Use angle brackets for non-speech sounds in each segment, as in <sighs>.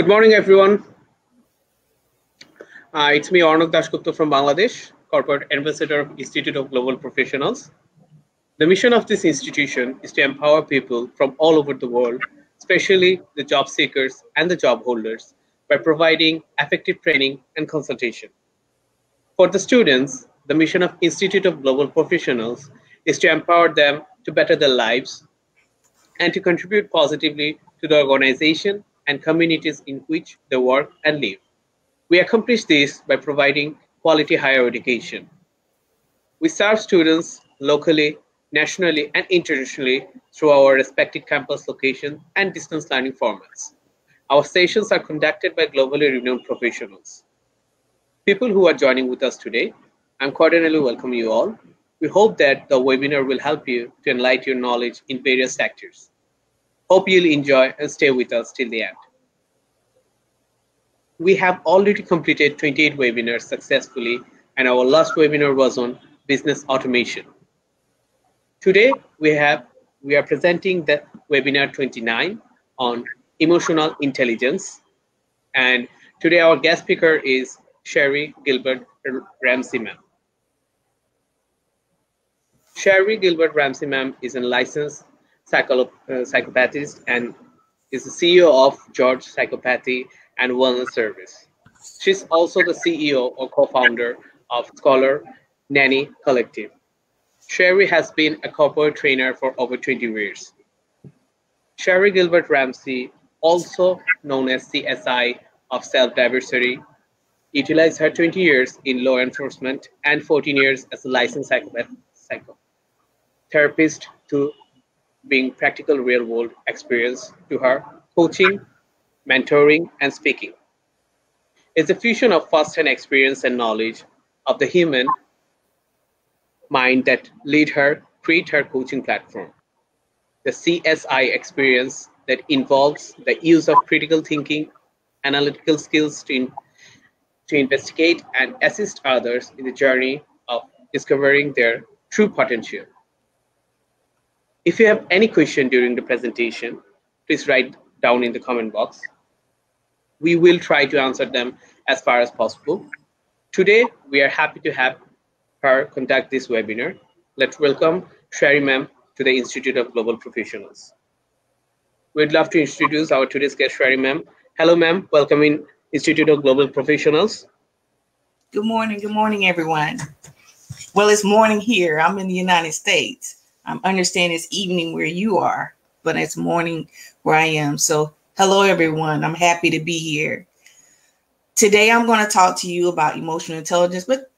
Good morning, everyone. Uh, it's me, Arnab Dasgupta from Bangladesh, Corporate Ambassador of Institute of Global Professionals. The mission of this institution is to empower people from all over the world, especially the job seekers and the job holders, by providing effective training and consultation. For the students, the mission of Institute of Global Professionals is to empower them to better their lives and to contribute positively to the organization and communities in which they work and live. We accomplish this by providing quality higher education. We serve students locally, nationally, and internationally through our respective campus location and distance learning formats. Our sessions are conducted by globally renowned professionals. People who are joining with us today, I'm cordially welcome you all. We hope that the webinar will help you to enlighten your knowledge in various sectors. Hope you'll enjoy and stay with us till the end. We have already completed 28 webinars successfully, and our last webinar was on business automation. Today, we have we are presenting the webinar 29 on emotional intelligence. And today our guest speaker is Sherry Gilbert Ramsey. Sherry Gilbert Ramsey is a licensed psycho uh, psychopathist and is the CEO of George Psychopathy and Wellness Service. She's also the CEO or co-founder of Scholar Nanny Collective. Sherry has been a corporate trainer for over 20 years. Sherry Gilbert Ramsey, also known as CSI of Self-Discovery, utilized her 20 years in law enforcement and 14 years as a licensed psychopath, psychotherapist to bring practical real world experience to her coaching, mentoring, and speaking. It's a fusion of first-hand experience and knowledge of the human mind that lead her create her coaching platform. The CSI experience that involves the use of critical thinking, analytical skills to, in, to investigate and assist others in the journey of discovering their true potential. If you have any question during the presentation, please write down in the comment box. We will try to answer them as far as possible. Today, we are happy to have her conduct this webinar. Let's welcome Sherry ma'am to the Institute of Global Professionals. We'd love to introduce our today's guest, Sherry ma'am. Hello, ma'am. Welcome in Institute of Global Professionals. Good morning. Good morning, everyone. Well, it's morning here. I'm in the United States. I understand it's evening where you are, but it's morning where I am. So, hello, everyone. I'm happy to be here. Today, I'm going to talk to you about emotional intelligence, but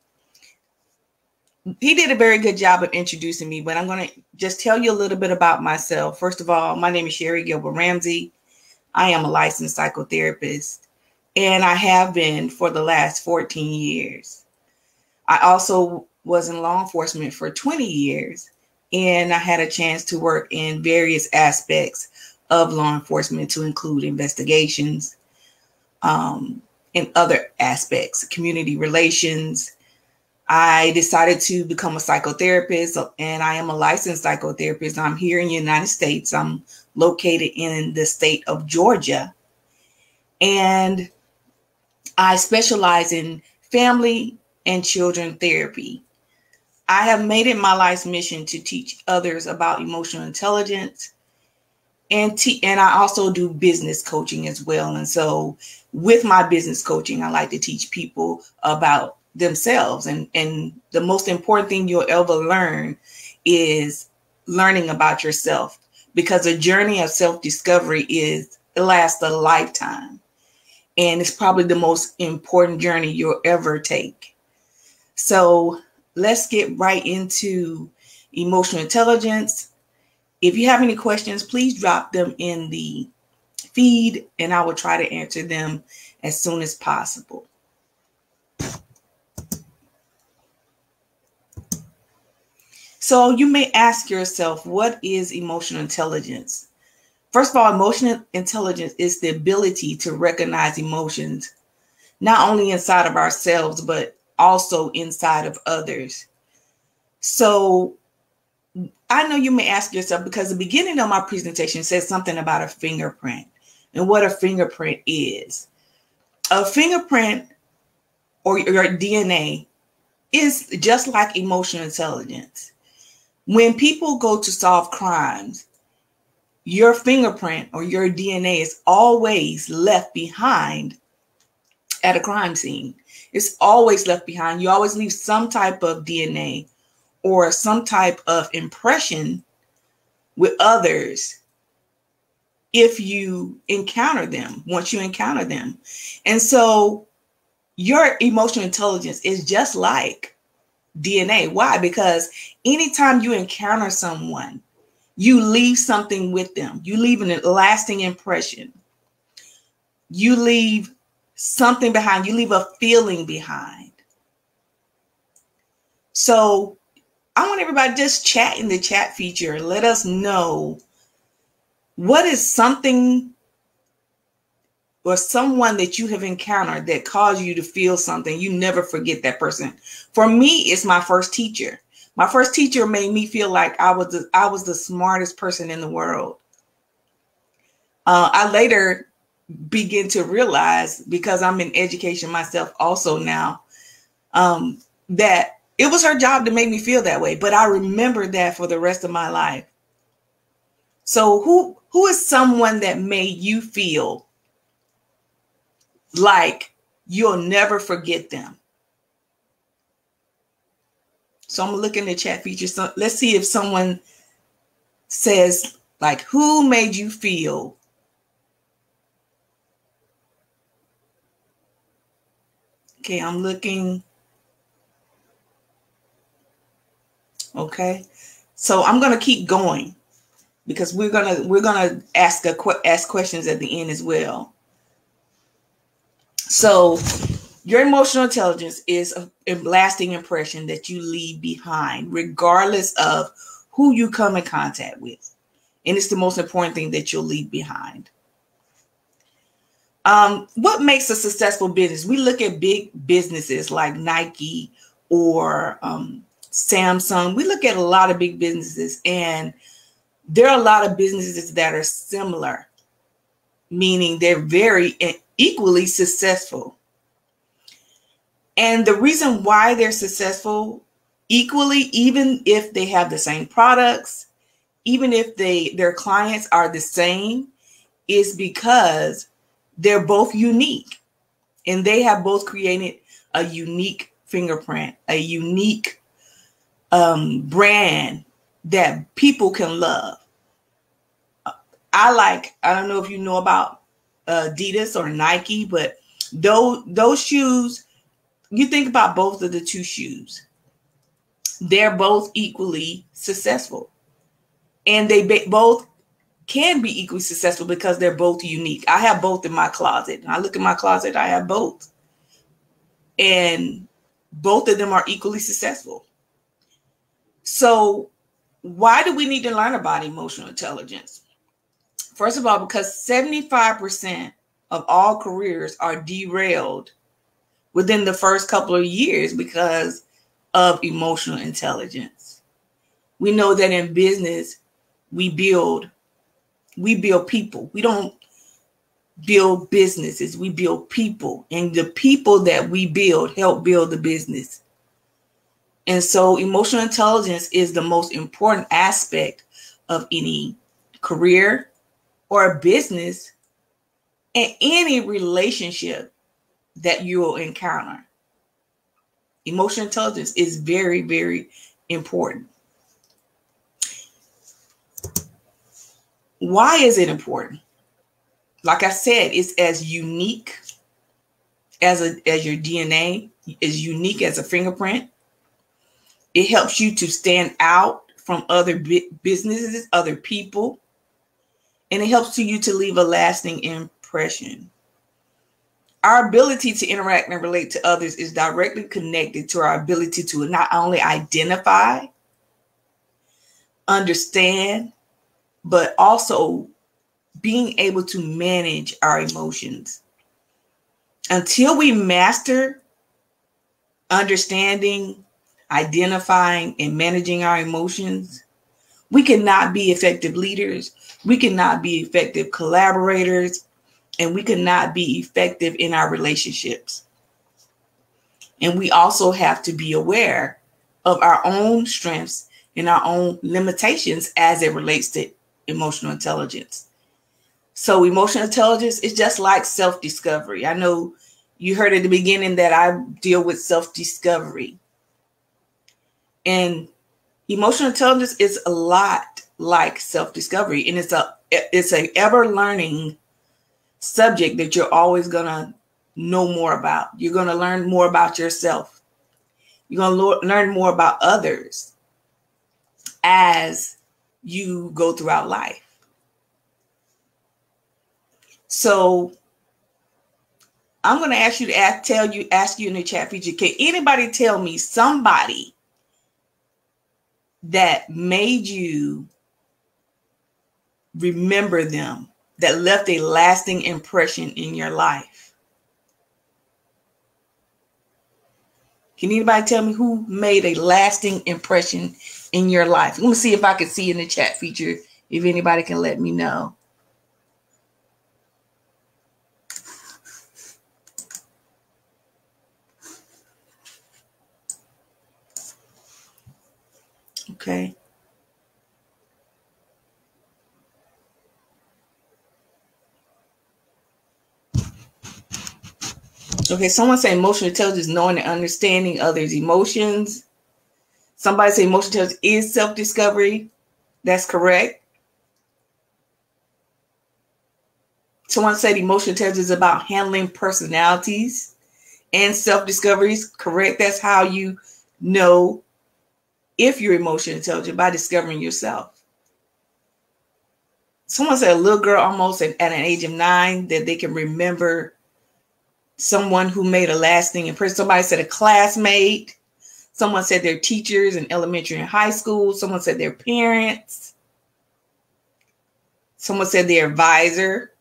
he did a very good job of introducing me. But I'm going to just tell you a little bit about myself. First of all, my name is Sherry Gilbert Ramsey. I am a licensed psychotherapist, and I have been for the last 14 years. I also was in law enforcement for 20 years and I had a chance to work in various aspects of law enforcement to include investigations um, and other aspects, community relations. I decided to become a psychotherapist and I am a licensed psychotherapist. I'm here in the United States. I'm located in the state of Georgia. And I specialize in family and children therapy. I have made it my life's mission to teach others about emotional intelligence and te- and I also do business coaching as well. And so with my business coaching, I like to teach people about themselves and and the most important thing you'll ever learn is learning about yourself because a journey of self-discovery is it lasts a lifetime and it's probably the most important journey you'll ever take. So let's get right into emotional intelligence. If you have any questions, please drop them in the feed and I will try to answer them as soon as possible. So you may ask yourself, what is emotional intelligence? First of all, emotional intelligence is the ability to recognize emotions, not only inside of ourselves, but also inside of others. So I know you may ask yourself because the beginning of my presentation says something about a fingerprint. and what a fingerprint is. A fingerprint or your DNA is just like emotional intelligence. When people go to solve crimes, your fingerprint or your DNA is always left behind at a crime scene. It's always left behind. You always leave some type of DNA or some type of impression with others if you encounter them, once you encounter them. And so your emotional intelligence is just like DNA. Why? Because anytime you encounter someone, you leave something with them, you leave an lasting impression. You leave something behind, you leave a feeling behind. So I want everybody just chat in the chat feature. Let us know what is something or someone that you have encountered that caused you to feel something. You never forget that person. For me, it's my first teacher. My first teacher made me feel like I was the, I was the smartest person in the world. Uh, I later begin to realize because I'm in education myself also now um, that it was her job to make me feel that way. But I remember that for the rest of my life. So who who is someone that made you feel like you'll never forget them? So I'm looking at the chat feature. So let's see if someone says like who made you feel Okay, I'm looking. Okay, so I'm gonna keep going because we're gonna we're gonna ask a ask questions at the end as well. So your emotional intelligence is a, lasting impression that you leave behind, regardless of who you come in contact with. And it's the most important thing that you'll leave behind. Um, what makes a successful business? We look at big businesses like Nike or um, Samsung. We look at a lot of big businesses, and there are a lot of businesses that are similar, meaning they're very equally successful. And the reason why they're successful equally, even if they have the same products, even if they their clients are the same, is because they're both unique. And they have both created a unique fingerprint, a unique um, brand that people can love. I like, I don't know if you know about Adidas or Nike, but those those shoes, you think about both of the two shoes. They're both equally successful. And they both can be equally successful because they're both unique. I have both in my closet. I look in my closet, I have both. And both of them are equally successful. So, why do we need to learn about emotional intelligence? First of all, because 75% of all careers are derailed within the first couple of years because of emotional intelligence. We know that in business, we build we build people. We don't build businesses. We build people. And the people that we build help build the business. And so emotional intelligence is the most important aspect of any career or business and any relationship that you will encounter. Emotional intelligence is very, very important. Why is it important? Like I said, it's as unique as a as your DNA, is unique as a fingerprint. It helps you to stand out from other businesses, other people, and it helps to you to leave a lasting impression. Our ability to interact and relate to others is directly connected to our ability to not only identify, understand, but also being able to manage our emotions. Until we master understanding, identifying, and managing our emotions, we cannot be effective leaders. We cannot be effective collaborators. and we cannot be effective in our relationships. And we also have to be aware of our own strengths and our own limitations as it relates to emotional intelligence. So, emotional intelligence is just like self discovery. I know you heard at the beginning that I deal with self discovery. And emotional intelligence is a lot like self discovery, and it's a it's a ever learning subject that you're always going to know more about. You're going to learn more about yourself. You're to lo- learn more about others as you go throughout life. So I'm going to ask you to ask, tell you, ask you in the chat feature. Can anybody tell me somebody that made you remember them that left a lasting impression in your life? Can anybody tell me who made a lasting impression in your life? Let me see if I can see in the chat feature if anybody can let me know. Okay. Okay, someone say emotional intelligence knowing and understanding others' emotions. Somebody say emotional intelligence is self-discovery. That's correct. Someone said emotional intelligence is about handling personalities and self-discoveries. Correct. That's how you know if you're emotional intelligent by discovering yourself. Someone said a little girl almost at, at an age of nine that they can remember someone who made a lasting impression. Somebody said a classmate. Someone said their teachers in elementary and high school. Someone said their parents. Someone said their advisor.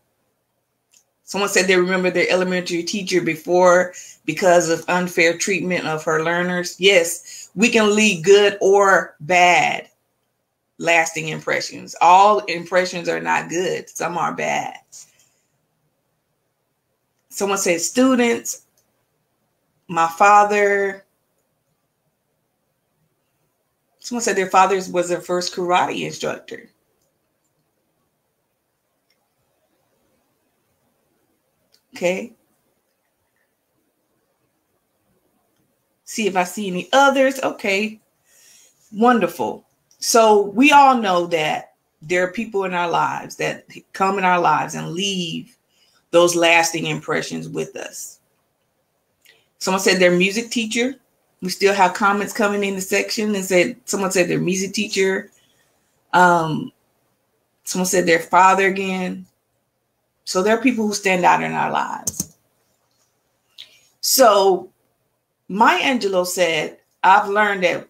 Someone said they remember their elementary teacher before because of unfair treatment of her learners. Yes, we can leave good or bad lasting impressions. All impressions are not good, some are bad someone said students, my father. Someone said their father was their first karate instructor. Okay. See if I see any others. Okay. Wonderful. So we all know that there are people in our lives that come in our lives and leave those lasting impressions with us. Someone said their music teacher. We still have comments coming in the section and said someone said their music teacher. Um, someone said their father again. So there are people who stand out in our lives. So Maya Angelou said, I've learned that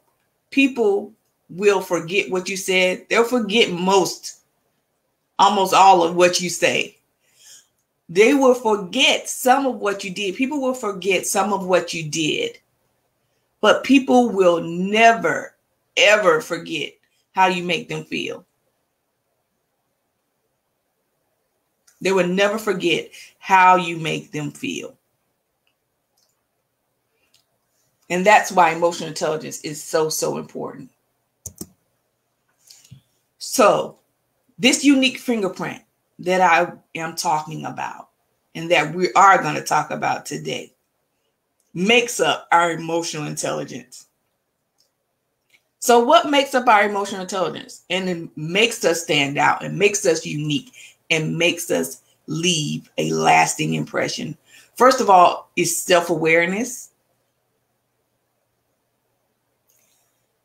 people will forget what you said. They'll forget most, almost all of what you say. They will forget some of what you did. People will forget some of what you did. But people will never, ever forget how you make them feel. They will never forget how you make them feel. And that's why emotional intelligence is so, so important. So, this unique fingerprint that I am talking about and that we are going to talk about today makes up our emotional intelligence. So, what makes up our emotional intelligence? And it makes us stand out and makes us unique and makes us leave a lasting impression. First of all, is self awareness,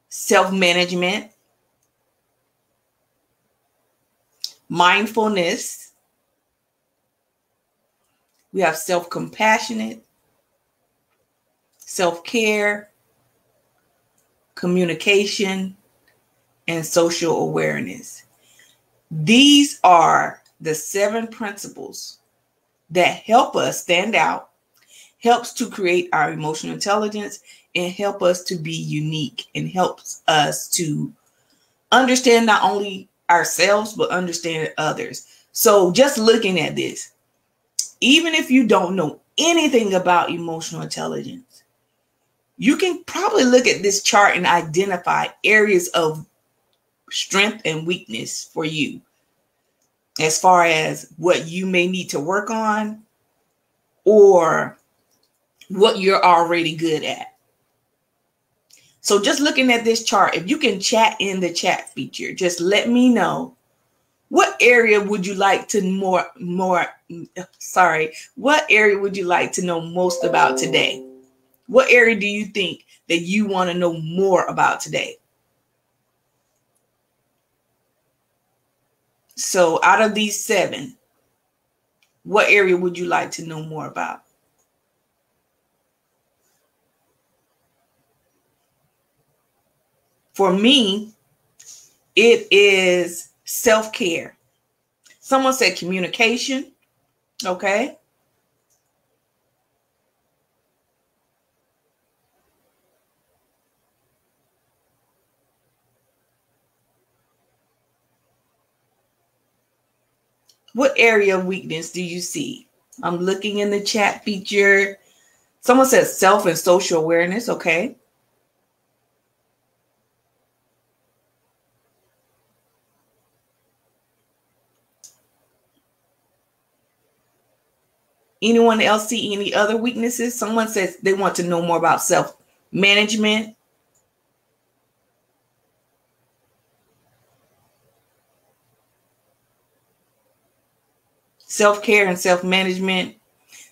self management, mindfulness. We have self compassionate, self care, communication, and social awareness. These are the seven principles that help us stand out, helps to create our emotional intelligence, and help us to be unique and helps us to understand not only ourselves, but understand others. So just looking at this, even if you don't know anything about emotional intelligence, you can probably look at this chart and identify areas of strength and weakness for you as far as what you may need to work on or what you're already good at. So just looking at this chart, if you can chat in the chat feature, just let me know what area would you like to more more sorry, what area would you like to know most about today? What area do you think that you want to know more about today? So, out of these seven, what area would you like to know more about? For me, it is self care. Someone said communication. Okay. What area of weakness do you see? I'm looking in the chat feature. Someone says self and social awareness. Okay. Anyone else see any other weaknesses? Someone says they want to know more about self management. Self care and self management.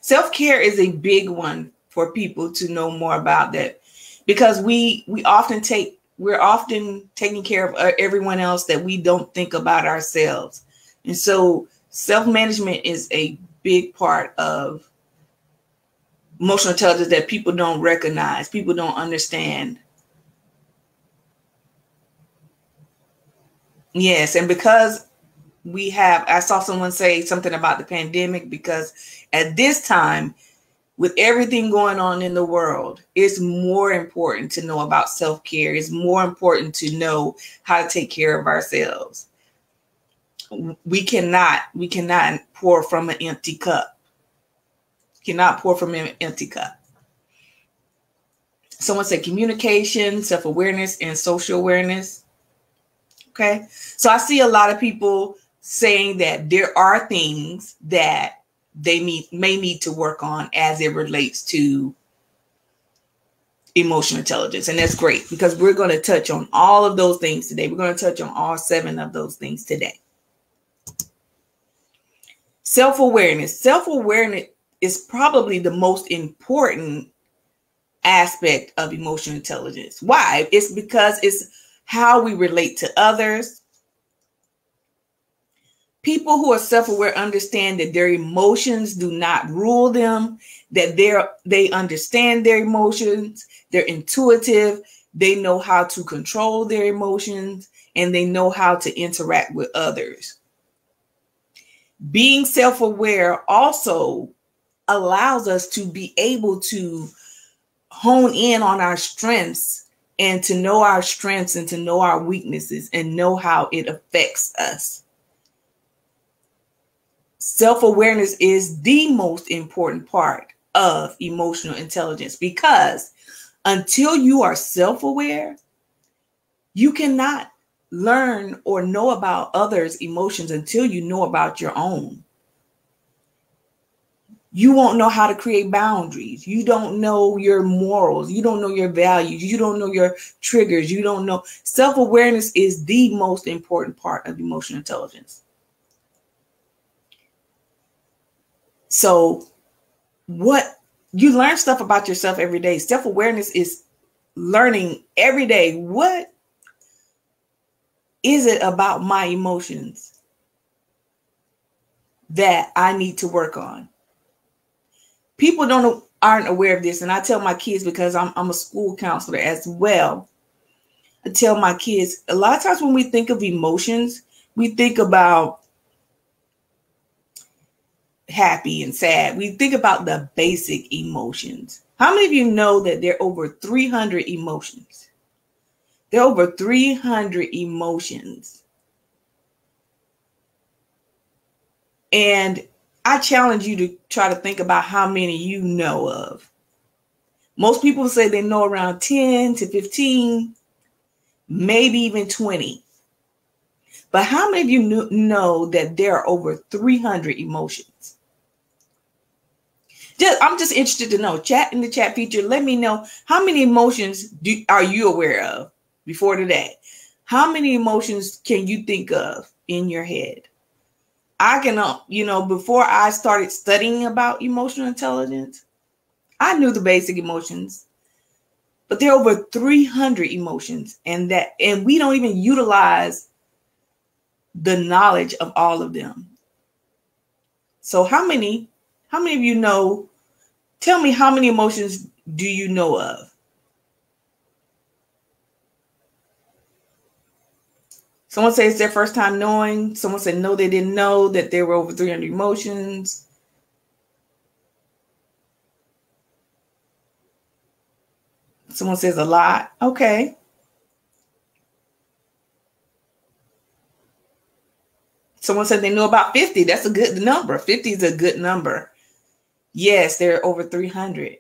Self care is a big one for people to know more about that because we we often take we're often taking care of uh, everyone else that we don't think about ourselves. And so self management is a big part of emotional intelligence that people don't recognize, people don't understand. Yes, and because we have, I saw someone say something about the pandemic because at this time, with everything going on in the world, it's more important to know about self care. It's more important to know how to take care of ourselves we cannot we cannot pour from an empty cup. Cannot pour from an empty cup. Someone said communication self-awareness and social awareness. Okay? So i see a lot of people saying that there are things that they need may need to work on as it relates to emotional intelligence and that's great because we're going to touch on all of those things today. We're going to touch on all seven of those things today Self awareness. Self awareness is probably the most important aspect of emotional intelligence. Why? It's because it's how we relate to others. People who are self-aware understand that their emotions do not rule them, that they're they understand their emotions, they're intuitive, they know how to control their emotions, and they know how to interact with others being self aware also allows us to be able to hone in on our strengths and to know our strengths and to know our weaknesses and know how it affects us. Self awareness is the most important part of emotional intelligence because until you are self aware, you cannot learn or know about others' emotions until you know about your own. You won't know how to create boundaries. You don't know your morals. You don't know your values. You don't know your triggers. You don't know. Self awareness is the most important part of emotional intelligence. So, what you learn stuff about yourself every day. Self awareness is learning every day what is it about my emotions that I need to work on? People don't aren't aware of this, and I tell my kids because I'm I'm a school counselor as well. I tell my kids a lot of times when we think of emotions, we think about happy and sad. We think about the basic emotions. How many of you know that there are over 300 emotions? There are over 300 emotions. And I challenge you to try to think about how many you know of. Most people say they know around 10 to 15, maybe even 20. But how many of you know that there are over 300 emotions? Just, I'm just interested to know. Chat in the chat feature. Let me know how many emotions do, are you aware of before today? How many emotions can you think of in your head? I can, uh, you know, before I started studying about emotional intelligence, I knew the basic emotions, but there are over 300 emotions, and that, and we don't even utilize the knowledge of all of them. So, how many, how many of you know? Tell me how many emotions do you know of? Someone says it's their first time knowing. Someone said no, they didn't know that there were over 300 emotions. Someone says a lot. Okay. Someone said they know about 50. That's a good number. 50 is a good number. Yes, there are over 300.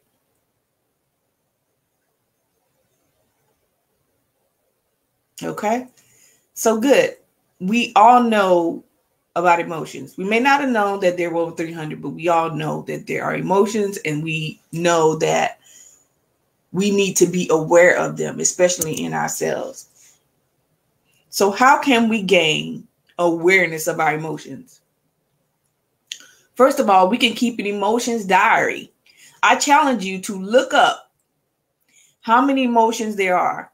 Okay. So good. We all know about emotions. We may not have known that there were over 300, but we all know that there are emotions and we know that we need to be aware of them, especially in ourselves. So, how can we gain awareness of our emotions? First of all, we can keep an emotions diary. I challenge you to look up how many emotions there are.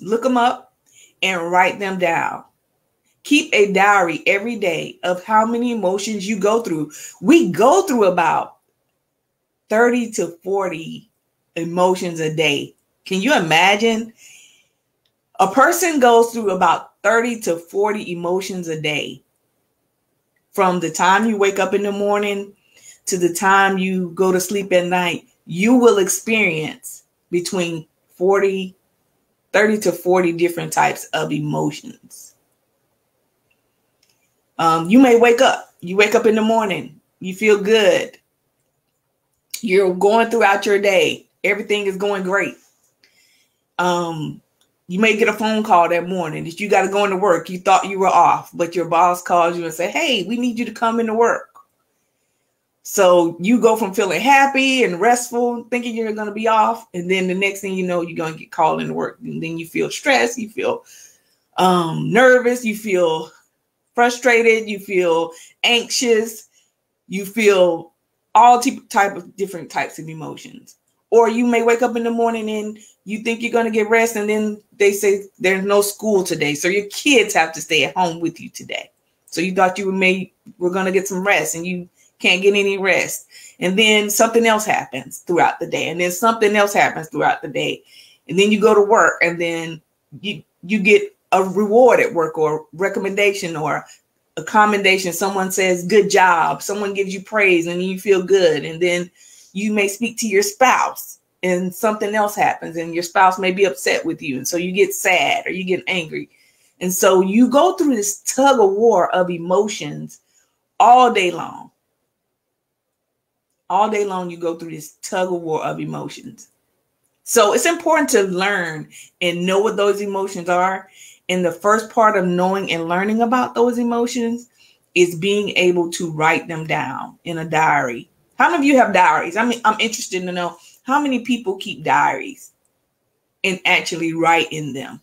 Look them up and write them down. Keep a diary every day of how many emotions you go through. We go through about 30 to 40 emotions a day. Can you imagine? A person goes through about 30 to 40 emotions a day. From the time you wake up in the morning to the time you go to sleep at night, you will experience between 40 30 to 40 different types of emotions. Um, you may wake up, you wake up in the morning, you feel good. You're going throughout your day, everything is going great. Um, you may get a phone call that morning that you got to go into work. You thought you were off, but your boss calls you and say, "Hey, we need you to come into work." So you go from feeling happy and restful, thinking you're going to be off, and then the next thing you know, you're going to get called into work, and then you feel stressed, you feel um, nervous, you feel frustrated, you feel anxious, you feel all type of different types of emotions. Or you may wake up in the morning and you think you're going to get rest, and then they say there's no school today, so your kids have to stay at home with you today. So you thought you made we're going to get some rest, and you can't get any rest. And then something else happens throughout the day. And then something else happens throughout the day. And then you go to work and then you you get a reward at work or recommendation or a commendation. Someone says, good job. Someone gives you praise and you feel good. And then you may speak to your spouse and something else happens and your spouse may be upset with you. And so you get sad or you get angry. And so you go through this tug of war of emotions all day long all day long you go through this tug of war of emotions. So it's important to learn and know what those emotions are. And the first part of knowing and learning about those emotions is being able to write them down in a diary. How many of you have diaries? I mean, I'm interested to know how many people keep diaries and actually write in them.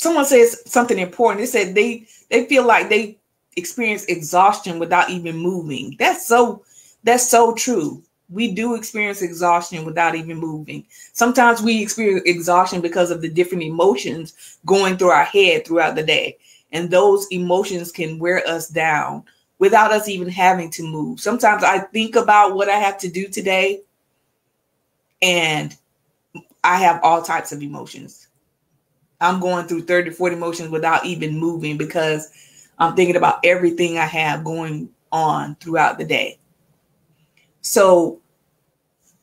Someone says something important. They said they they feel like they experience exhaustion without even moving. That's so that's so true. We do experience exhaustion without even moving. Sometimes we experience exhaustion because of the different emotions going through our head throughout the day. And those emotions can wear us down without us even having to move. Sometimes I think about what I have to do today and I have all types of emotions. I'm going through 30, 40 emotions without even moving because I'm thinking about everything I have going on throughout the day. So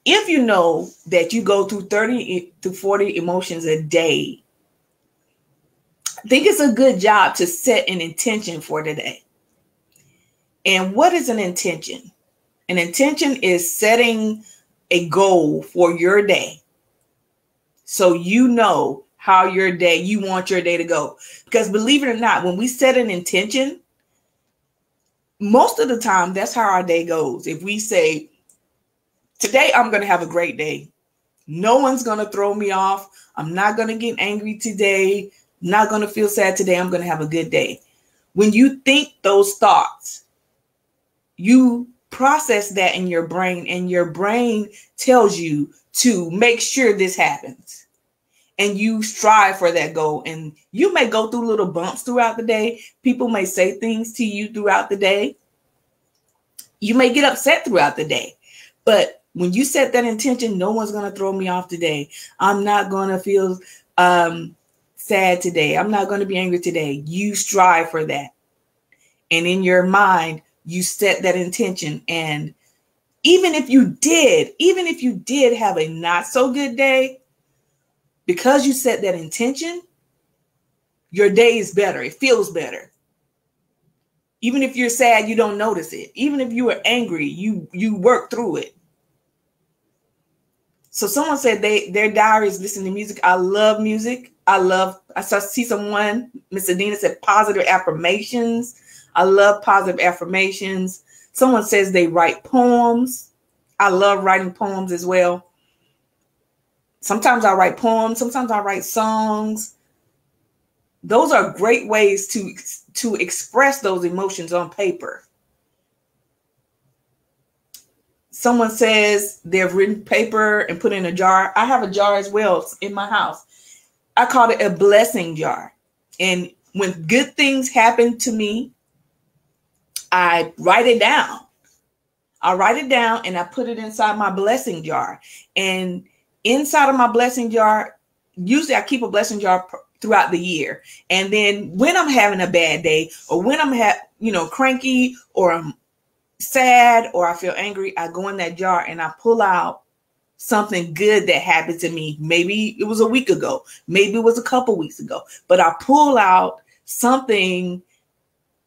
if you know that you go through 30 to 40 emotions a day, I think it's a good job to set an intention for today. And what is an intention? An intention is setting a goal for your day. So you know how your day, you want your day to go. Because believe it or not, when we set an intention, most of the time that's how our day goes. If we say, Today, I'm going to have a great day. No one's going to throw me off. I'm not going to get angry today. Not going to feel sad today. I'm going to have a good day. When you think those thoughts, you process that in your brain, and your brain tells you to make sure this happens. And you strive for that goal. And you may go through little bumps throughout the day. People may say things to you throughout the day. You may get upset throughout the day. But when you set that intention, no one's going to throw me off today. I'm not going to feel um, sad today. I'm not going to be angry today. You strive for that. And in your mind, you set that intention. And even if you did, even if you did have a not so good day, because you set that intention, your day is better. It feels better. Even if you're sad, you don't notice it. Even if you are angry, you you work through it. So someone said they their diary is listening to music. I love music. I love. I saw see someone. Miss Adina said positive affirmations. I love positive affirmations. Someone says they write poems. I love writing poems as well. Sometimes I write poems. Sometimes I write songs. Those are great ways to to express those emotions on paper. someone says they've written paper and put in a jar. I have a jar as well in my house. I call it a blessing jar. And when good things happen to me, I write it down. I write it down and I put it inside my blessing jar. And inside of my blessing jar, usually I keep a blessing jar throughout the year. And then when I'm having a bad day or when I'm ha- you know cranky or I'm sad or I feel angry, I go in that jar and I pull out something good that happened to me. Maybe it was a week ago, maybe it was a couple weeks ago, but I pull out something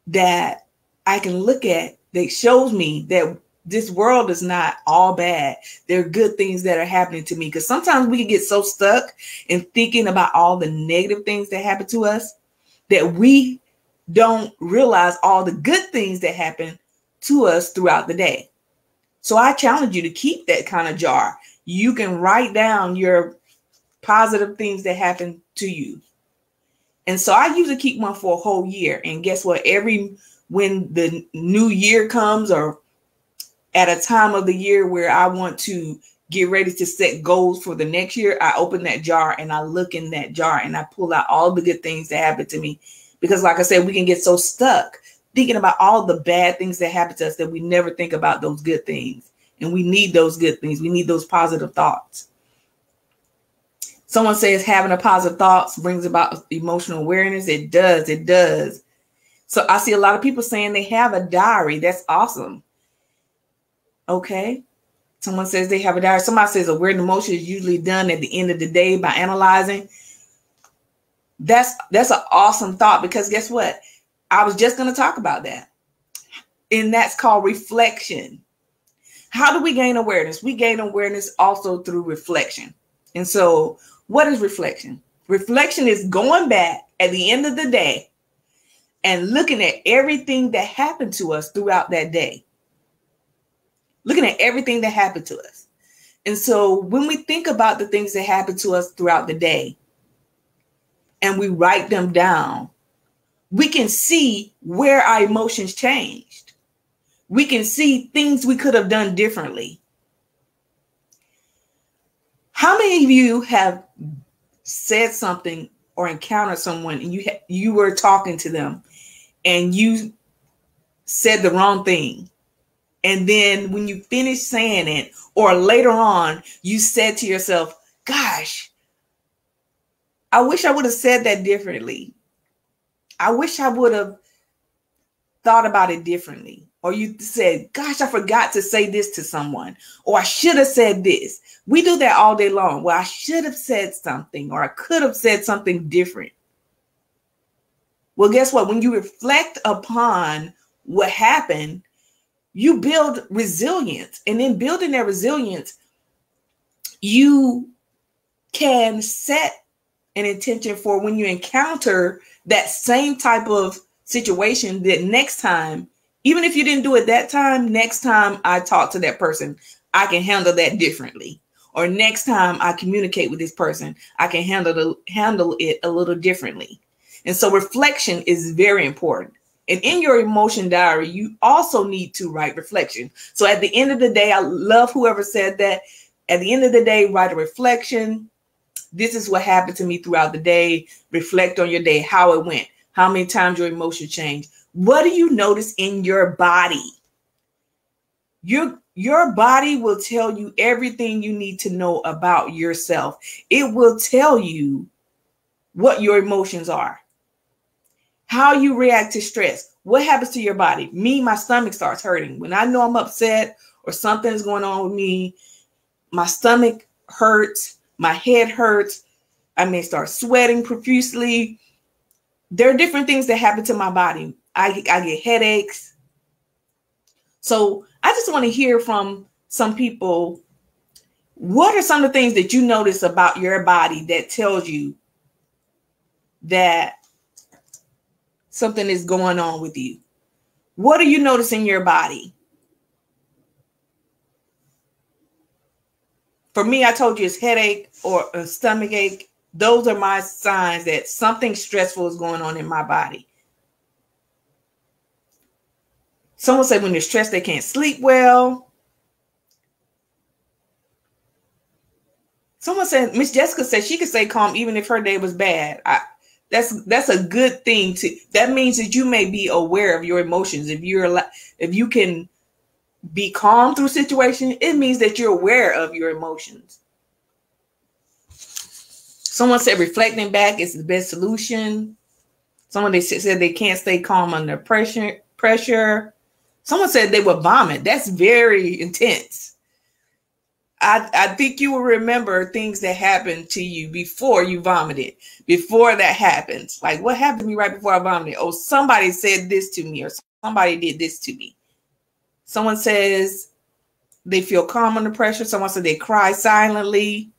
that I can look at that shows me that this world is not all bad. There are good things that are happening to me because sometimes we can get so stuck in thinking about all the negative things that happen to us that we don't realize all the good things that happen to us throughout the day. So I challenge you to keep that kind of jar. You can write down your positive things that happen to you. And so I usually keep one for a whole year. And guess what? Every when the new year comes or at a time of the year where I want to get ready to set goals for the next year, I open that jar and I look in that jar and I pull out all the good things that happened to me. Because, like I said, we can get so stuck thinking about all the bad things that happen to us that we never think about those good things. And we need those good things. We need those positive thoughts. Someone says having a positive thoughts brings about emotional awareness. It does. It does. So I see a lot of people saying they have a diary. That's awesome. Okay. Someone says they have a diary. Somebody says aware emotion is usually done at the end of the day by analyzing. That's that's an awesome thought because guess what? I was just going to talk about that. And that's called reflection. How do we gain awareness? We gain awareness also through reflection. And so, what is reflection? Reflection is going back at the end of the day and looking at everything that happened to us throughout that day. Looking at everything that happened to us. And so, when we think about the things that happened to us throughout the day and we write them down, we can see where our emotions changed. We can see things we could have done differently. How many of you have said something or encountered someone and you you were talking to them and you said the wrong thing? And then when you finish saying it or later on you said to yourself, "Gosh, I wish I would have said that differently." I wish I would have thought about it differently. or you said, Gosh, I forgot to say this to someone, or I should have said this. We do that all day long. Well, I should have said something, or I could have said something different. Well, guess what? When you reflect upon what happened, you build resilience. And in building that resilience, you can set an intention for when you encounter that same type of situation that next time even if you didn't do it that time, next time I talk to that person, I can handle that differently. Or next time I communicate with this person, I can handle the, handle it a little differently. And so reflection is very important. And in your emotion diary, you also need to write reflection. So at the end of the day, I love whoever said that. At the end of the day, write a reflection. This is what happened to me throughout the day. Reflect on your day, how it went, how many times your emotion changed, what do you notice in your body? Your your body will tell you everything you need to know about yourself. It will tell you what your emotions are. How you react to stress. What happens to your body? Me, my stomach starts hurting. When I know I'm upset or something's going on with me, my stomach hurts, my head hurts. I may start sweating profusely. There are different things that happen to my body. I, I get headaches. So I just want to hear from some people. What are some of the things that you notice about your body that tells you that something is going on with you? What are you notice in your body? For me, I told you it's headache or a stomach ache. Those are my signs that something stressful is going on in my body. Someone said when they're stressed, they can't sleep well. Someone said Miss Jessica said she could stay calm even if her day was bad. I, that's that's a good thing to. That means that you may be aware of your emotions. If you're if you can be calm through situation, it means that you're aware of your emotions. Someone said reflecting back is the best solution. Someone they said they can't stay calm under pressure. Pressure. Someone said they would vomit. That's very intense. I, I think you will remember things that happened to you before you vomited, before that happens. Like what happened to me right before I vomited? Oh, somebody said this to me, or somebody did this to me. Someone says they feel calm under pressure. Someone said they cry silently.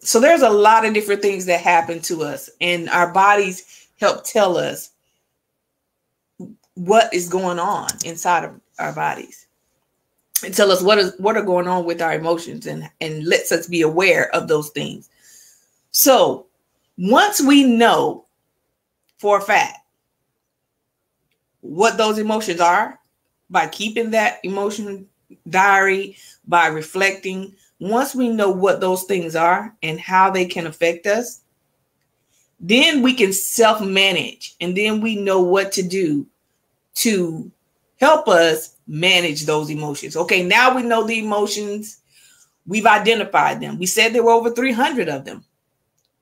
So there's a lot of different things that happen to us, and our bodies help tell us what is going on inside of our bodies and tell us what is what are going on with our emotions and and lets us be aware of those things. So once we know for a fact what those emotions are by keeping that emotion diary by reflecting once we know what those things are and how they can affect us then we can self manage and then we know what to do to help us manage those emotions. Okay, now we know the emotions. We've identified them. We said there were over 300 of them.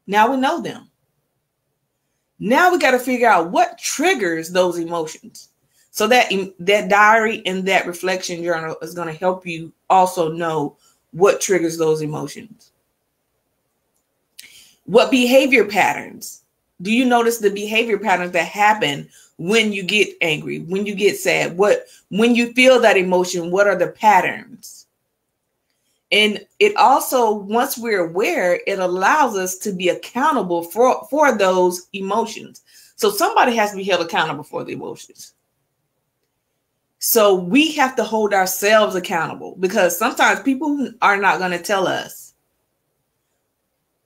Now we know them. Now we got to figure out what triggers those emotions. So that that diary and that reflection journal is going to help you also know what triggers those emotions. What behavior patterns? Do you notice the behavior patterns that happen when you get angry, when you get sad, what when you feel that emotion, what are the patterns? And it also, once we're aware, it allows us to be accountable for, for those emotions. So somebody has to be held accountable for the emotions. So we have to hold ourselves accountable because sometimes people are not going to tell us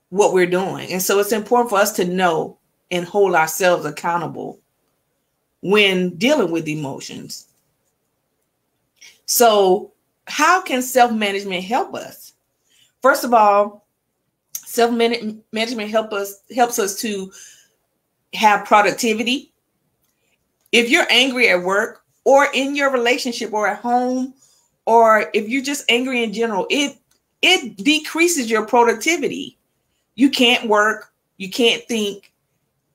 what we're doing. And so it's important for us to know and hold ourselves accountable when dealing with emotions. So, how can self management help us? First of all, self management help us helps us to have productivity. If you're angry at work or in your relationship or at home, or if you're just angry in general, it it decreases your productivity. You can't work, you can't think,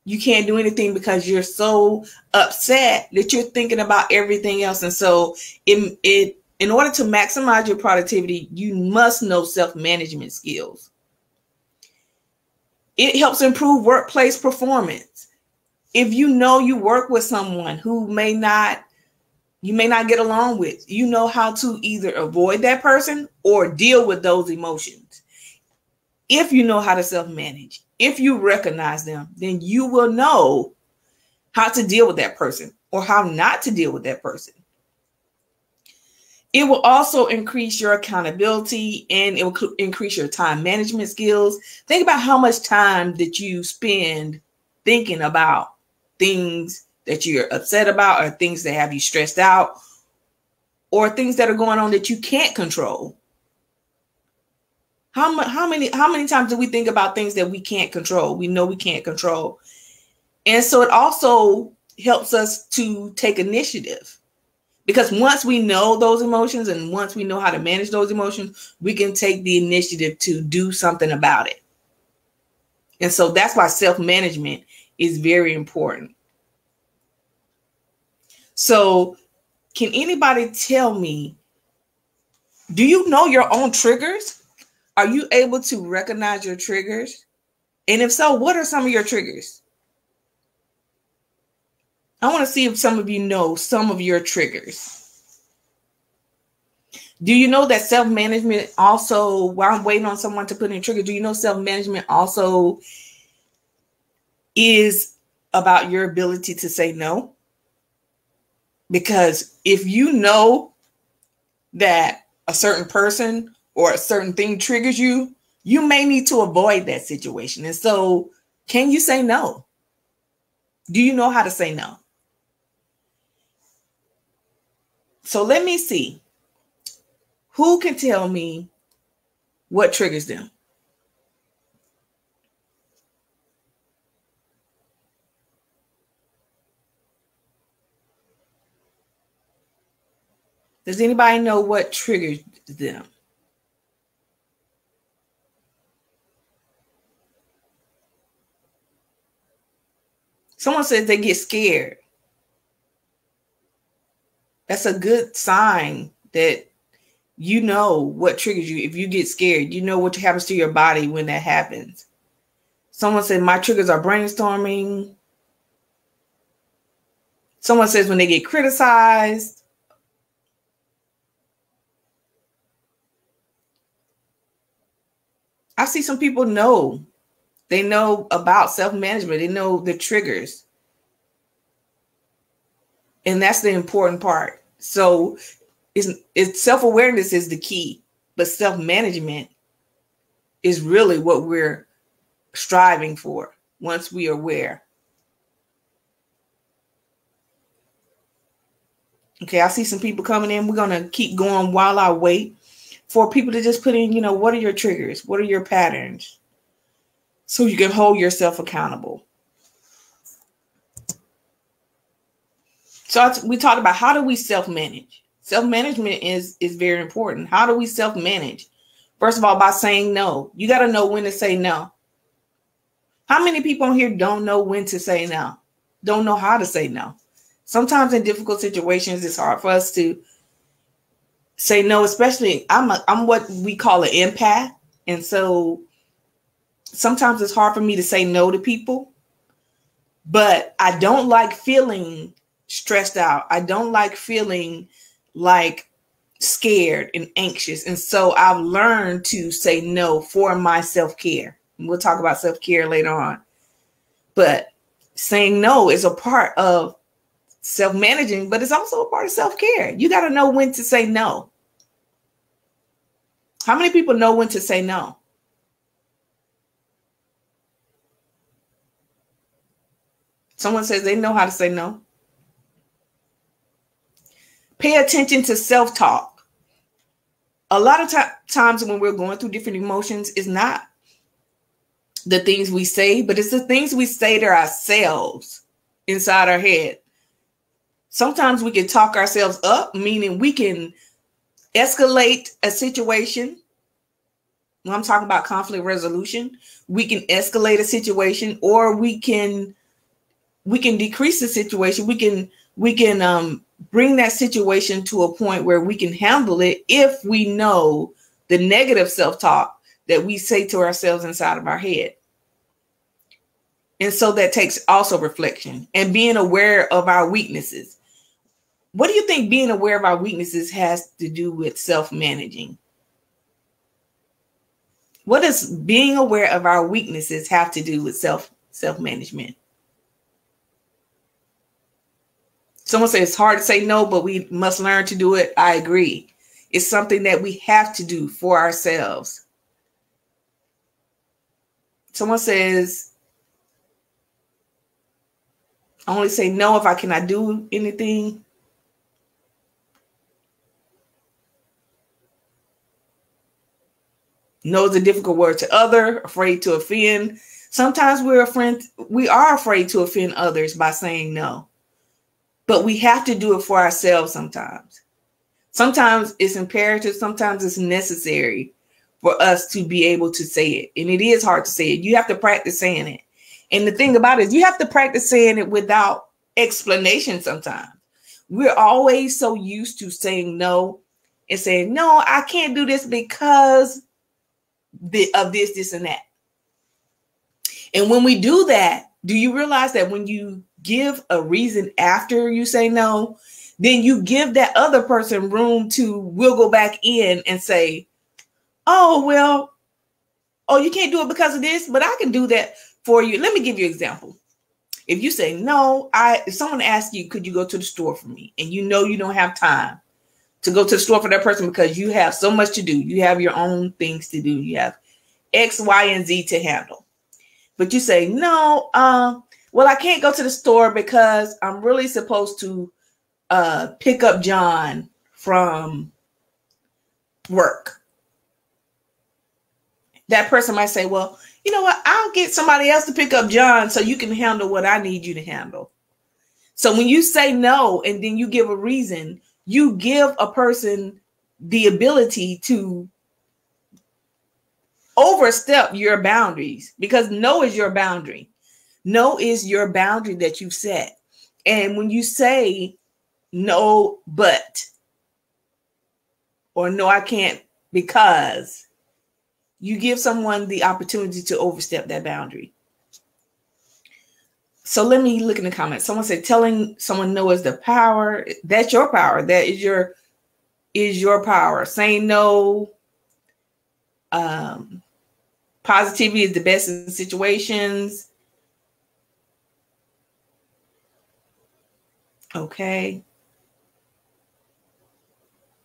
you can't do anything because you're so upset that you're thinking about everything else. And so it, it in order to maximize your productivity, you must know self-management skills. It helps improve workplace performance. If you know you work with someone who may not you may not get along with, you know how to either avoid that person or deal with those emotions. If you know how to self-manage, if you recognize them, then you will know how to deal with that person or how not to deal with that person. It will also increase your accountability and it will increase your time management skills. Think about how much time that you spend thinking about things that you're upset about or things that have you stressed out or things that are going on that you can't control. How, how many how many times do we think about things that we can't control? We know we can't control. And so it also helps us to take initiative because once we know those emotions and once we know how to manage those emotions, we can take the initiative to do something about it. And so that's why self management is very important. So, can anybody tell me do you know your own triggers? Are you able to recognize your triggers? And if so, what are some of your triggers? I want to see if some of you know some of your triggers. Do you know that self management also, while I'm waiting on someone to put in trigger, do you know self management also is about your ability to say no? Because if you know that a certain person or a certain thing triggers you, you may need to avoid that situation. And so, can you say no? Do you know how to say no? So let me see. Who can tell me what triggers them? Does anybody know what triggers them? Someone says they get scared that's a good sign that you know what triggers you. If you get scared, you know what happens to your body when that happens. Someone said, My triggers are brainstorming. Someone says, when they get criticized. I see some people know. They know about self management, they know the triggers. And that's the important part. So it's, it's self-awareness is the key, but self-management is really what we're striving for once we are aware. Okay, I see some people coming in. We're gonna keep going while I wait for people to just put in, you know, what are your triggers? What are your patterns? So you can hold yourself accountable. So we talked about how do we self-manage. Self-management is is very important. How do we self-manage? First of all, by saying no. You got to know when to say no. How many people here don't know when to say no? Don't know how to say no. Sometimes in difficult situations, it's hard for us to say no. Especially, I'm a, I'm what we call an empath, and so sometimes it's hard for me to say no to people. But I don't like feeling stressed out. I don't like feeling like scared and anxious. And so I've learned to say no for my self care. We'll talk about self care later on. But saying no is a part of self managing, but it's also a part of self care. You got to know when to say no. How many people know when to say no? Someone says they know how to say no. Pay attention to self talk. A lot of times when we're going through different emotions, it's not the things we say, but it's the things we say to ourselves inside our head. Sometimes we can talk ourselves up, meaning we can escalate a situation. When I'm talking about conflict resolution, we can escalate a situation or we can we can decrease the situation. We can we can um, bring that situation to a point where we can handle it if we know the negative self-talk that we say to ourselves inside of our head. And so that takes also reflection and being aware of our weaknesses. What do you think being aware of our weaknesses has to do with self-managing? What does being aware of our weaknesses have to do with self self-management? Someone says it's hard to say no, but we must learn to do it. I agree. It's something that we have to do for ourselves. Someone says, I only say no if I cannot do anything. No is a difficult word to other, afraid to offend. Sometimes we're a friend, we are afraid to offend others by saying no but we have to do it for ourselves sometimes. Sometimes it's imperative, sometimes it's necessary for us to be able to say it. And it is hard to say it. You have to practice saying it. And the thing about it is, you have to practice saying it without explanation sometimes. We're always so used to saying no and saying, no, I can't do this because of this, this, and that. And when we do that, do you realize that when you give a reason after you say no, then you give that other person room to we'll go back in and say, "Oh, well, oh, you can't do it because of this, but I can do that for you." Let me give you an example. If you say, "No, I," if someone asks you, "Could you go to the store for me?" and you know you don't have time to go to the store for that person because you have so much to do, you have your own things to do, you have X, Y, and Z to handle, but you say, "No, um." Well, I can't go to the store because I'm really supposed to uh, pick up John from work. That person might say, well, you know what? I'll get somebody else to pick up John so you can handle what I need you to handle. So when you say no and then you give a reason, you give a person the ability to overstep your boundaries because no is your boundary. No is your boundary that you've set. And when you say no, but, or no, I can't because, you give someone the opportunity to overstep that boundary. So let me look in the comments. Someone said telling someone no is the power. That's your power. That is your is your power. Saying no. Um, positivity is the best in situations. Okay.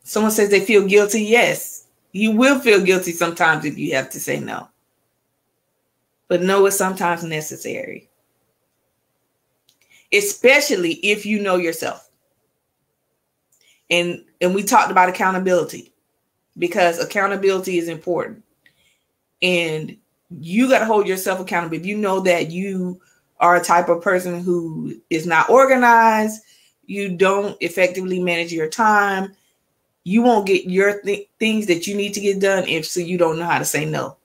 Someone says they feel guilty. Yes, you will feel guilty sometimes if you have to say no. But no is sometimes necessary, especially if you know yourself. And and we talked about accountability because accountability is important. And you got to hold yourself accountable. If you know that you are a type of person who is not organized, you don't effectively manage your time, you won't get your th- things that you need to get done if so you don't know how to say no.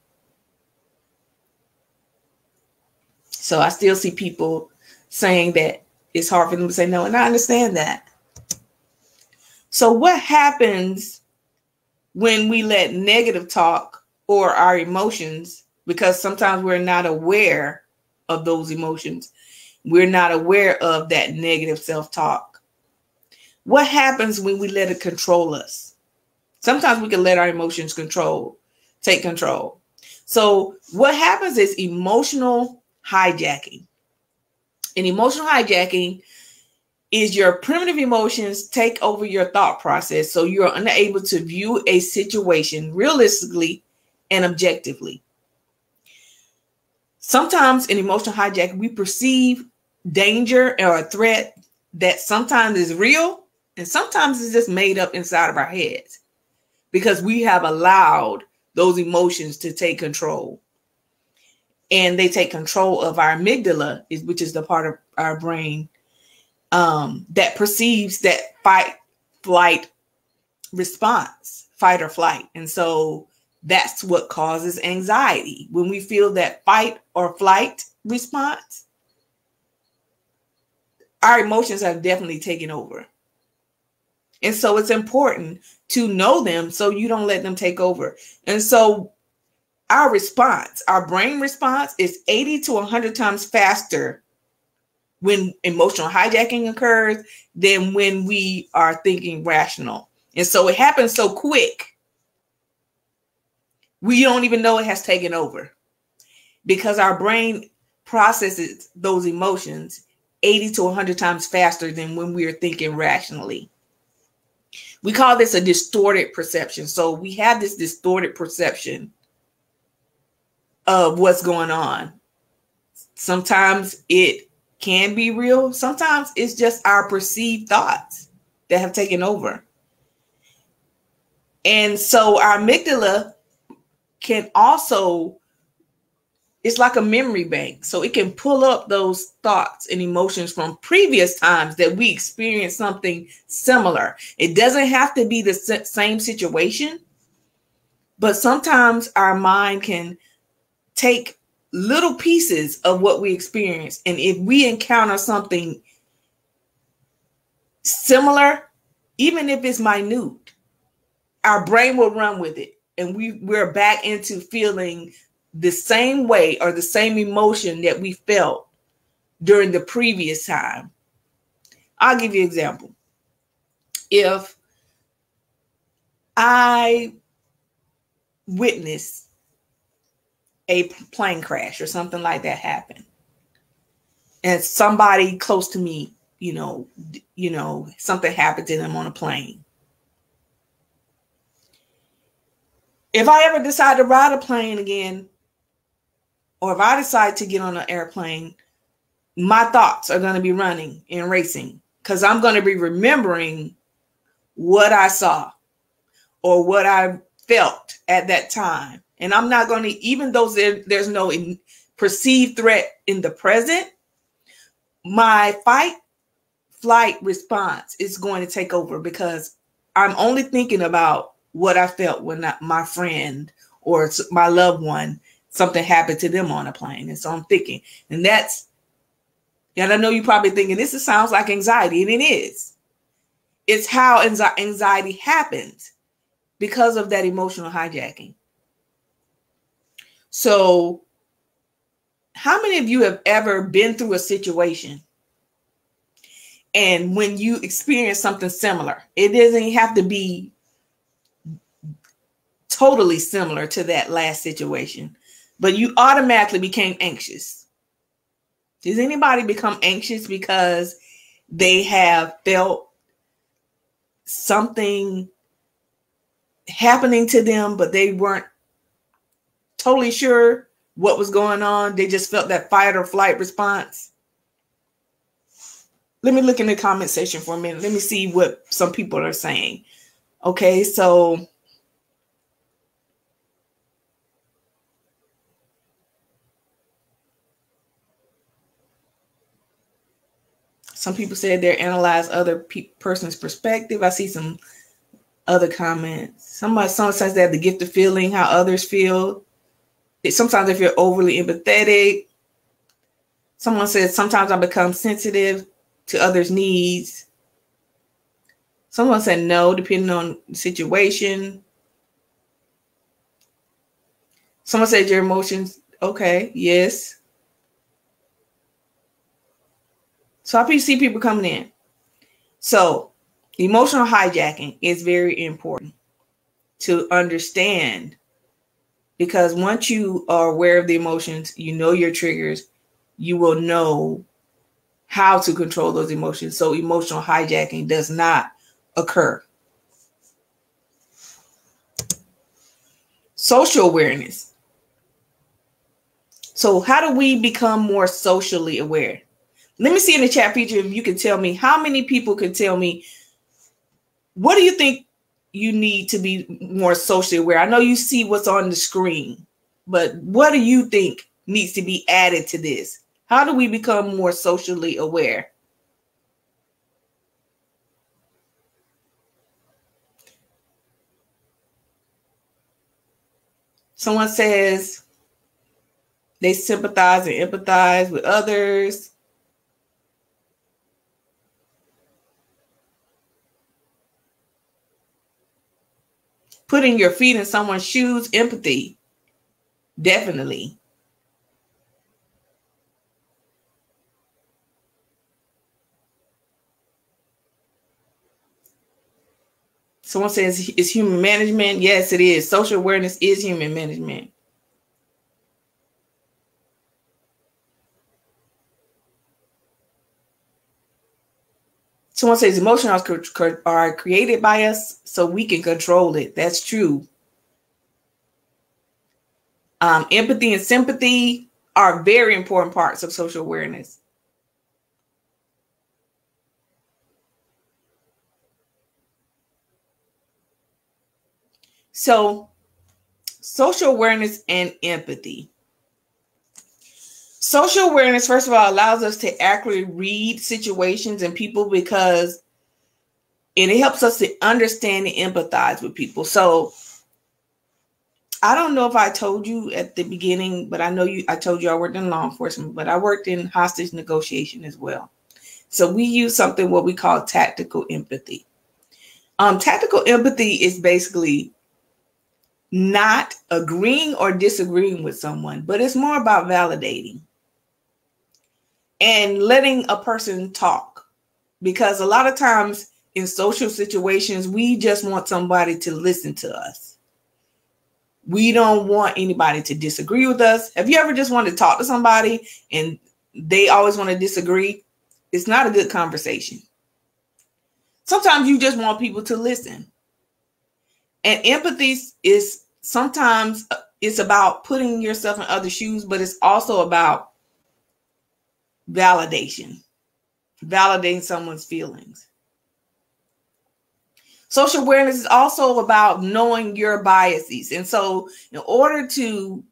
So I still see people saying that it's hard for them to say no, and I understand that. So what happens when we let negative talk or our emotions, because sometimes we're not aware of those emotions, we're not aware of that negative self-talk what happens when we let it control us? Sometimes we can let our emotions control, take control. So, what happens is emotional hijacking. And emotional hijacking is your primitive emotions take over your thought process. So, you're unable to view a situation realistically and objectively. Sometimes in emotional hijack, we perceive danger or a threat that sometimes is real and sometimes it's just made up inside of our heads because we have allowed those emotions to take control. And they take control of our amygdala, which is the part of our brain um, that perceives that fight, flight response, fight or flight. And so that's what causes anxiety. When we feel that fight or flight response, our emotions have definitely taken over. And so it's important to know them so you don't let them take over. And so our response, our brain response is 80 to 100 times faster when emotional hijacking occurs than when we are thinking rational. And so it happens so quick. We don't even know it has taken over because our brain processes those emotions 80 to 100 times faster than when we are thinking rationally. We call this a distorted perception. So we have this distorted perception of what's going on. Sometimes it can be real, sometimes it's just our perceived thoughts that have taken over. And so our amygdala can also it's like a memory bank. So it can pull up those thoughts and emotions from previous times that we experienced something similar. It doesn't have to be the same situation, but sometimes our mind can take little pieces of what we experience. And if we encounter something similar, even if it's minute, our brain will run with it. And we, we're back into feeling the same way or the same emotion that we felt during the previous time. I'll give you an example. If I witness a plane crash or something like that happen, and somebody close to me, you know, you know, something happened to them on a plane. If I ever decide to ride a plane again, or if I decide to get on an airplane, my thoughts are going to be running and racing because I'm going to be remembering what I saw or what I felt at that time. And I'm not going to, even though there, there's no perceived threat in the present, my fight flight response is going to take over because I'm only thinking about what I felt when my friend or my loved one something happened to them on a plane. And so I'm thinking, and that's, and I know you're probably thinking this sounds like anxiety, and it is. It's how anxiety happens because of that emotional hijacking. So, how many of you have ever been through a situation and when you experience something similar, it doesn't have to be totally similar to that last situation, but you automatically became anxious. Does anybody become anxious because they have felt something happening to them, but they weren't totally sure what was going on? They just felt that fight or flight response. Let me look in the comment section for a minute. Let me see what some people are saying. Okay, so Some people said they analyze other pe- person's perspective. I see some other comments. Somebody sometimes they have the gift of feeling how others feel. Sometimes if you're overly empathetic. Someone said sometimes I become sensitive to others' needs. Someone said no, depending on the situation. Someone said your emotions. Okay, yes. So I see people coming in. So emotional hijacking is very important to understand because once you are aware of the emotions, you know your triggers, you will know how to control those emotions. So emotional hijacking does not occur. Social awareness. So, how do we become more socially aware? Let me see in the chat feature if you can tell me how many people can tell me what do you think you need to be more socially aware? I know you see what's on the screen, but what do you think needs to be added to this? How do we become more socially aware? Someone says they sympathize and empathize with others. Putting your feet in someone's shoes, empathy. Definitely. Someone says it's human management. Yes, it is. Social awareness is human management. Someone says emotions are created by us so we can control it. That's true. Um, empathy and sympathy are very important parts of social awareness. So, social awareness and empathy. Social awareness, first of all, allows us to accurately read situations and people because it helps us to understand and empathize with people. So I don't know if I told you at the beginning, but I know you I told you I worked in law enforcement, but I worked in hostage negotiation as well. So we use something what we call tactical empathy. Um, tactical empathy is basically not agreeing or disagreeing with someone, but it's more about validating and letting a person talk. Because a lot of times in social situations we just want somebody to listen to us. We don't want anybody to disagree with us. Have you ever just wanted to talk to somebody and they always want to disagree? It's not a good conversation. Sometimes you just want people to listen. And empathy is sometimes uh, it's about putting yourself in other shoes but it's also about validation, validating someone's feelings. Social awareness is also about knowing your biases. And so, in order to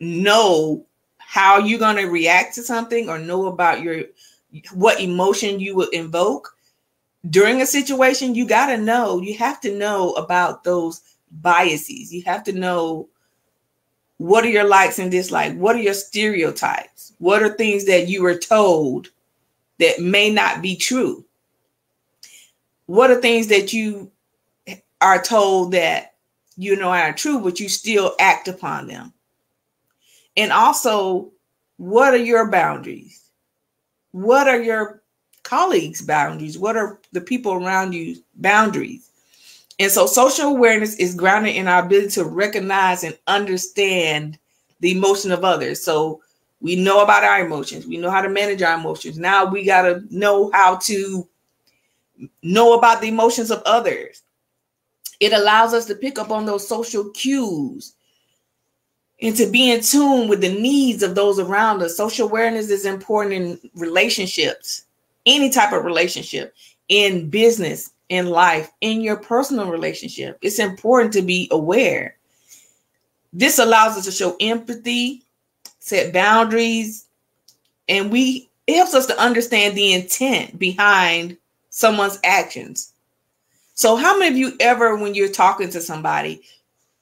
know how you're going to react to something or know about your what emotion you will invoke during a situation, you got to know, you have to know about those biases. You have to know what are your likes and dislikes? What are your stereotypes? What are things that you were told that may not be true? What are things that you are told that you know are true, but you still act upon them? And also, what are your boundaries? What are your colleagues' boundaries? What are the people around you boundaries? And so social awareness is grounded in our ability to recognize and understand the emotion of others. So we know about our emotions, we know how to manage our emotions. Now we got to know how to know about the emotions of others. It allows us to pick up on those social cues and to be in tune with the needs of those around us. Social awareness is important in relationships, any type of relationship, in business, in life, in your personal relationship. It's important to be aware. This allows us to show empathy, set boundaries, and we it helps us to understand the intent behind someone's actions. So, how many of you ever, when you're talking to somebody,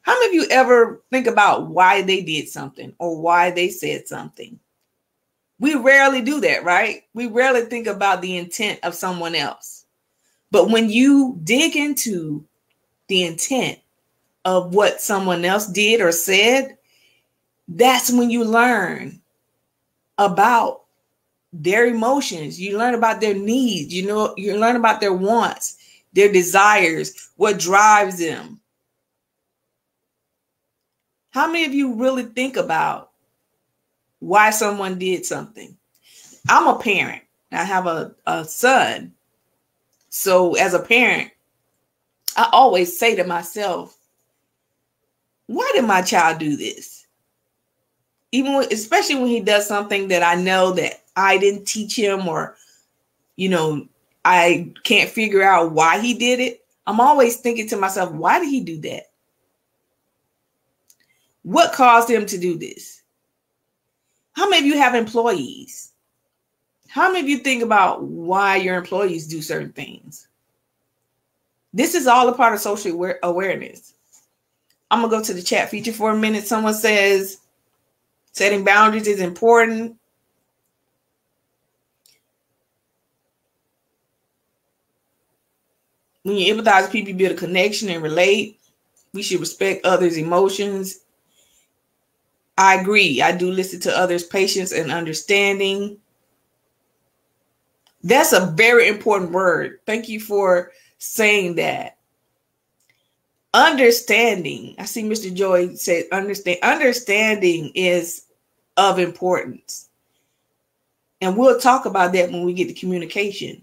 how many of you ever think about why they did something or why they said something? We rarely do that, right? We rarely think about the intent of someone else. But when you dig into the intent of what someone else did or said, that's when you learn about their emotions. You learn about their needs. You know, you learn about their wants, their desires, what drives them. How many of you really think about why someone did something? I'm a parent. I have a, a son so as a parent, I always say to myself, why did my child do this? Even when, especially when he does something that I know that I didn't teach him or you know, I can't figure out why he did it. I'm always thinking to myself, why did he do that? What caused him to do this? How many of you have employees? How many of you think about why your employees do certain things? This is all a part of social awareness. I'm gonna go to the chat feature for a minute. Someone says setting boundaries is important. When you empathize with people, you build a connection and relate. We should respect others' emotions. I agree. I do listen to others' patience and understanding. That's a very important word. Thank you for saying that. Understanding. I see Mr. Joy say understand. Understanding is of importance. And we'll talk about that when we get to communication.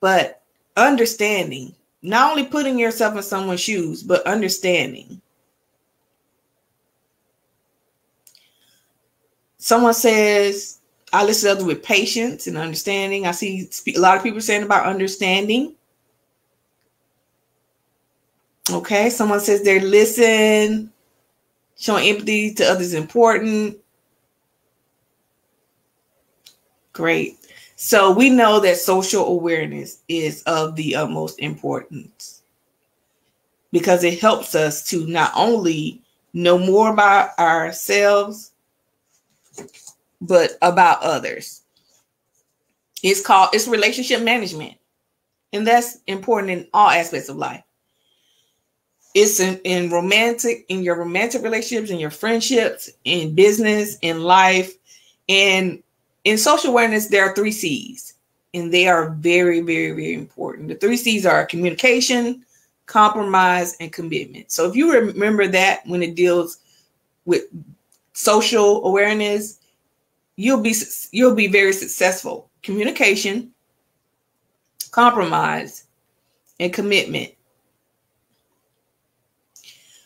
But understanding, not only putting yourself in someone's shoes, but understanding. Someone says, I listen others with patience and understanding. I see a lot of people saying about understanding. Okay, someone says they listen, showing empathy to others important. Great. So we know that social awareness is of the utmost importance because it helps us to not only know more about ourselves, but about others. It's called it's relationship management. And that's important in all aspects of life. It's in, in romantic, in your romantic relationships, in your friendships, in business, in life, and in social awareness, there are three C's, and they are very, very, very important. The three C's are communication, compromise, and commitment. So if you remember that when it deals with social awareness, you'll be you'll be very successful. Communication, compromise, and commitment.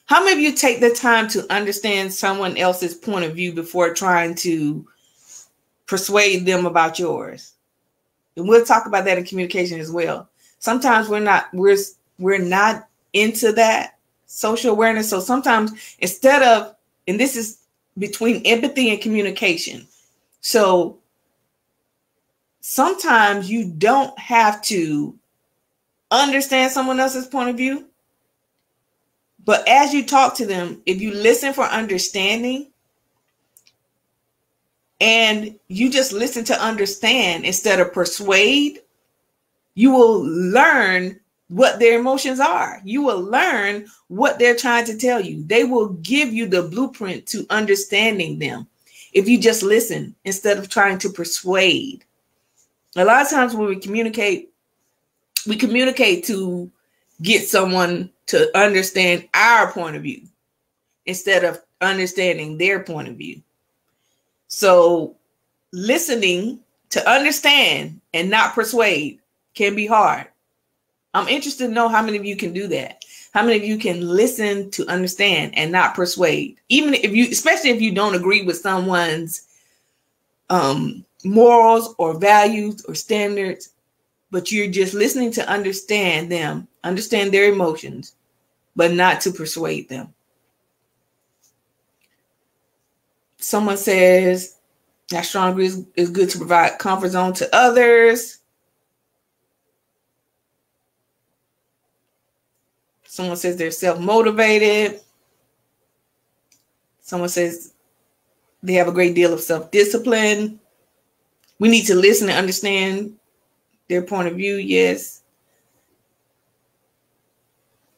How many of you take the time to understand someone else's point of view before trying to persuade them about yours. And we'll talk about that in communication as well. Sometimes we're not we're we're not into that social awareness. So sometimes instead of and this is between empathy and communication. So sometimes you don't have to understand someone else's point of view. But as you talk to them, if you listen for understanding, and you just listen to understand instead of persuade, you will learn what their emotions are. You will learn what they're trying to tell you. They will give you the blueprint to understanding them if you just listen instead of trying to persuade. A lot of times when we communicate, we communicate to get someone to understand our point of view instead of understanding their point of view. So listening to understand and not persuade can be hard. I'm interested to know how many of you can do that. How many of you can listen to understand and not persuade? Even if you, especially if you don't agree with someone's um, morals or values or standards, but you're just listening to understand them, understand their emotions, but not to persuade them. Someone says, I strongly is, is good to provide comfort zone to others. Someone says they're self-motivated. Someone says they have a great deal of self-discipline. We need to listen and understand their point of view. Yes.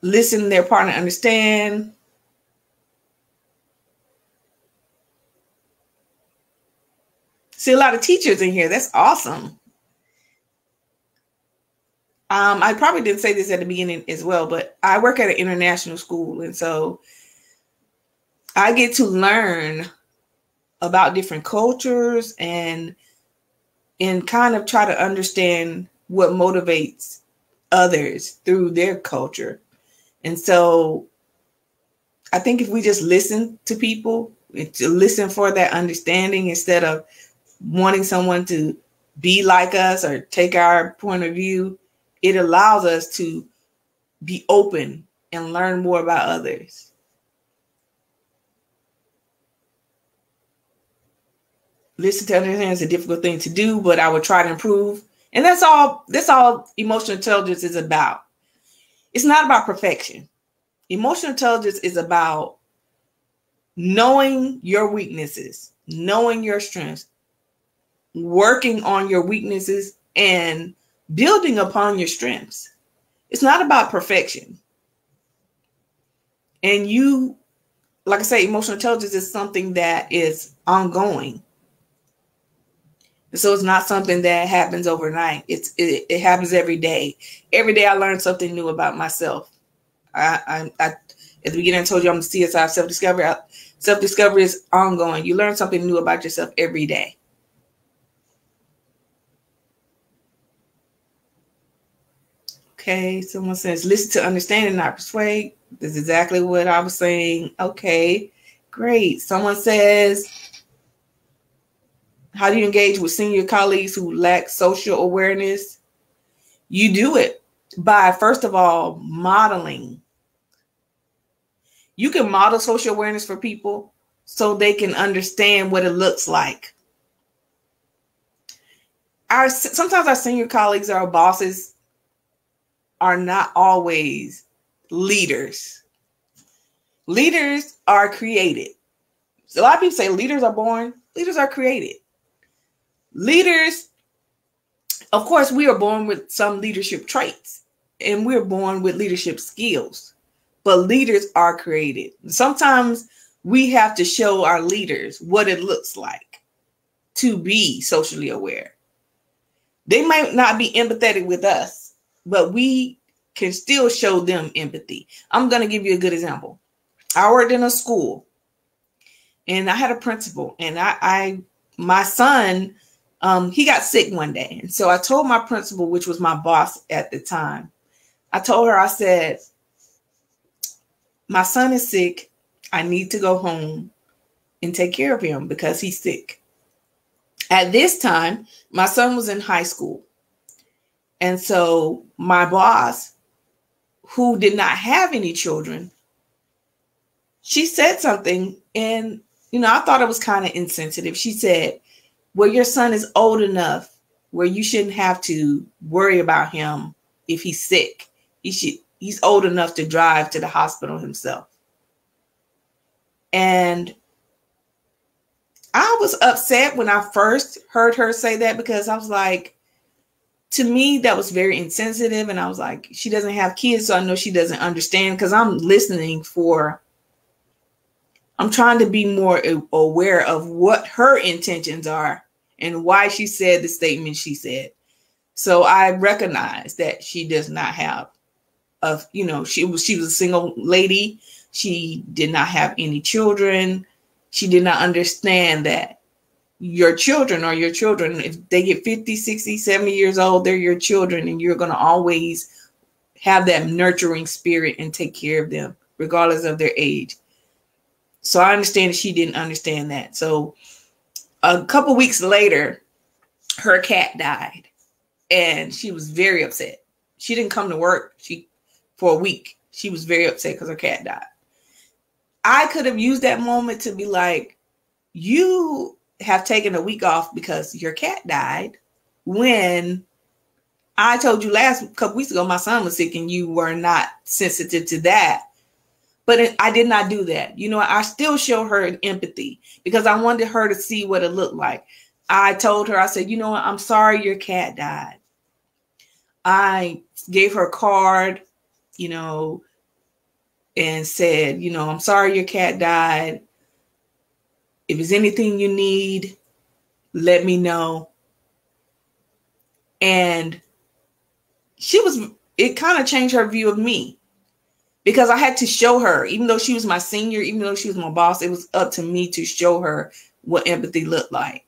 Listen their partner understand. See a lot of teachers in here. That's awesome. Um, I probably didn't say this at the beginning as well, but I work at an international school, and so I get to learn about different cultures and and kind of try to understand what motivates others through their culture. And so I think if we just listen to people, to listen for that understanding instead of wanting someone to be like us or take our point of view, it allows us to be open and learn more about others. Listen to understand is a difficult thing to do, but I would try to improve. And that's all that's all emotional intelligence is about. It's not about perfection. Emotional intelligence is about knowing your weaknesses, knowing your strengths, working on your weaknesses and building upon your strengths. It's not about perfection. And you, like I say, emotional intelligence is something that is ongoing. So it's not something that happens overnight. It's it, it happens every day. Every day I learn something new about myself. I, I, I at the beginning I told you I'm CSI self discovery. Self discovery is ongoing. You learn something new about yourself every day. Okay, someone says listen to understand and not persuade. That's exactly what I was saying. Okay, great. Someone says how do you engage with senior colleagues who lack social awareness? You do it by, first of all, modeling. You can model social awareness for people so they can understand what it looks like. Our sometimes our senior colleagues, our bosses, are not always leaders. Leaders are created. A lot of people say leaders are born, leaders are created leaders of course we are born with some leadership traits and we're born with leadership skills but leaders are created sometimes we have to show our leaders what it looks like to be socially aware they might not be empathetic with us but we can still show them empathy i'm going to give you a good example i worked in a school and i had a principal and i, I my son um, he got sick one day. And so I told my principal, which was my boss at the time, I told her, I said, My son is sick. I need to go home and take care of him because he's sick. At this time, my son was in high school. And so my boss, who did not have any children, she said something. And, you know, I thought it was kind of insensitive. She said, "Well, your son is old enough where you shouldn't have to worry about him if he's sick. He should he's old enough to drive to the hospital himself. And I was upset when I first heard her say that because I was like, to me, that was very insensitive. And I was like, she doesn't have kids, so I know she doesn't understand because I'm listening for, I'm trying to be more aware of what her intentions are and why she said the statement she said. So I recognize that she does not have a, you know, she was she was a single lady. She did not have any children. She did not understand that your children are your children. If they get 50, 60, 70 years old, they're your children, and you're going to always have that nurturing spirit and take care of them, regardless of their age. So I understand she didn't understand that. So a couple weeks later, her cat died, and she was very upset. She didn't come to work. She for a week. She was very upset because her cat died. I could have used that moment to be like, you have taken a week off because your cat died when I told you last couple weeks ago my son was sick and you were not sensitive to that. But I did not do that. You know, I still show her empathy because I wanted her to see what it looked like. I told her, I said, you know what? I'm sorry your cat died. I gave her a card, you know, and said, you know, I'm sorry your cat died. If there's anything you need, let me know. And she was, it kind of changed her view of me because I had to show her, even though she was my senior, even though she was my boss, it was up to me to show her what empathy looked like.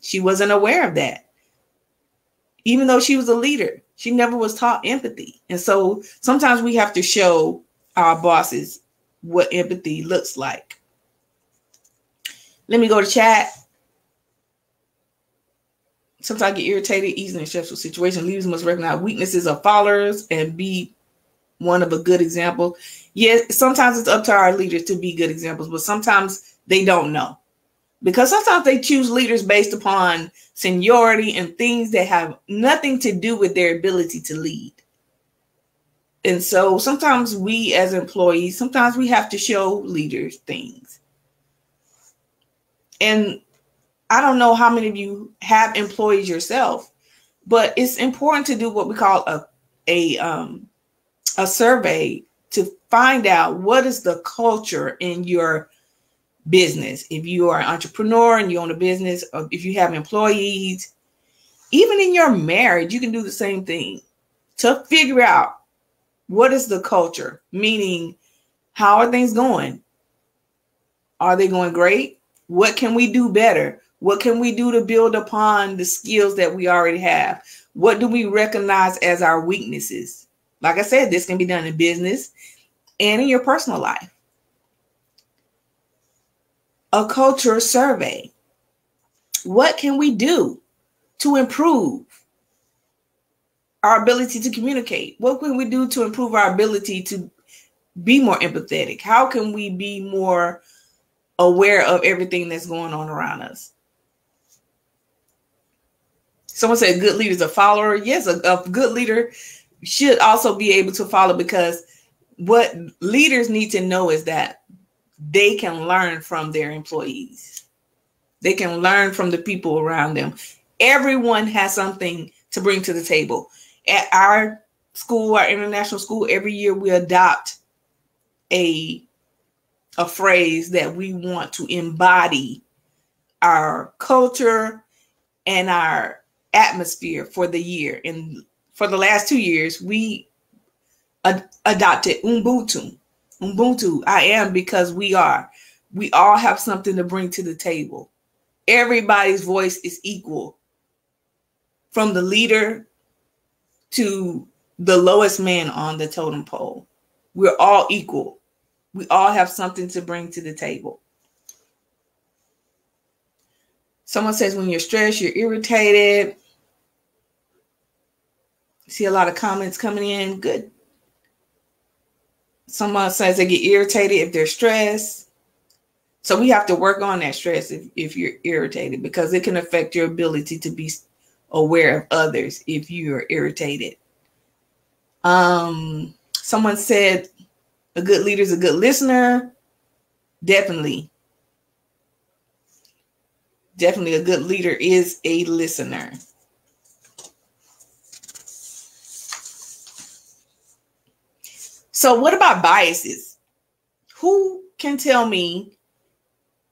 She wasn't aware of that. Even though she was a leader, she never was taught empathy. And so sometimes we have to show our bosses what empathy looks like. Let me go to chat. Sometimes I get irritated, easily in stressful situations. Leaders must recognize weaknesses of followers and be one of a good example. Yes, sometimes it's up to our leaders to be good examples, but sometimes they don't know. Because sometimes they choose leaders based upon seniority and things that have nothing to do with their ability to lead. And so sometimes we as employees, sometimes we have to show leaders things. And I don't know how many of you have employees yourself, but it's important to do what we call a a um, a survey to find out what is the culture in your business. If you are an entrepreneur and you own a business, or if you have employees, even in your marriage, you can do the same thing to figure out what is the culture, meaning how are things going? Are they going great? What can we do better? What can we do to build upon the skills that we already have? What do we recognize as our weaknesses? Like I said, this can be done in business and in your personal life. A culture survey. What can we do to improve our ability to communicate? What can we do to improve our ability to be more empathetic? How can we be more aware of everything that's going on around us? Someone said a good leader is a follower. Yes, a, a good leader should also be able to follow because what leaders need to know is that they can learn from their employees. They can learn from the people around them. Everyone has something to bring to the table. At our school, our international school, every year we adopt a a phrase that we want to embody our culture and our atmosphere for the year. And for the last two years, we ad- adopted Ubuntu. Ubuntu, I am because we are. We all have something to bring to the table. Everybody's voice is equal from the leader to the lowest man on the totem pole. We're all equal. We all have something to bring to the table. Someone says when you're stressed, you're irritated. See a lot of comments coming in. Good. Someone says they get irritated if they're stressed. So we have to work on that stress if, if you're irritated because it can affect your ability to be aware of others if you're irritated. Um, someone said a good leader is a good listener. Definitely. Definitely a good leader is a listener. So, what about biases? Who can tell me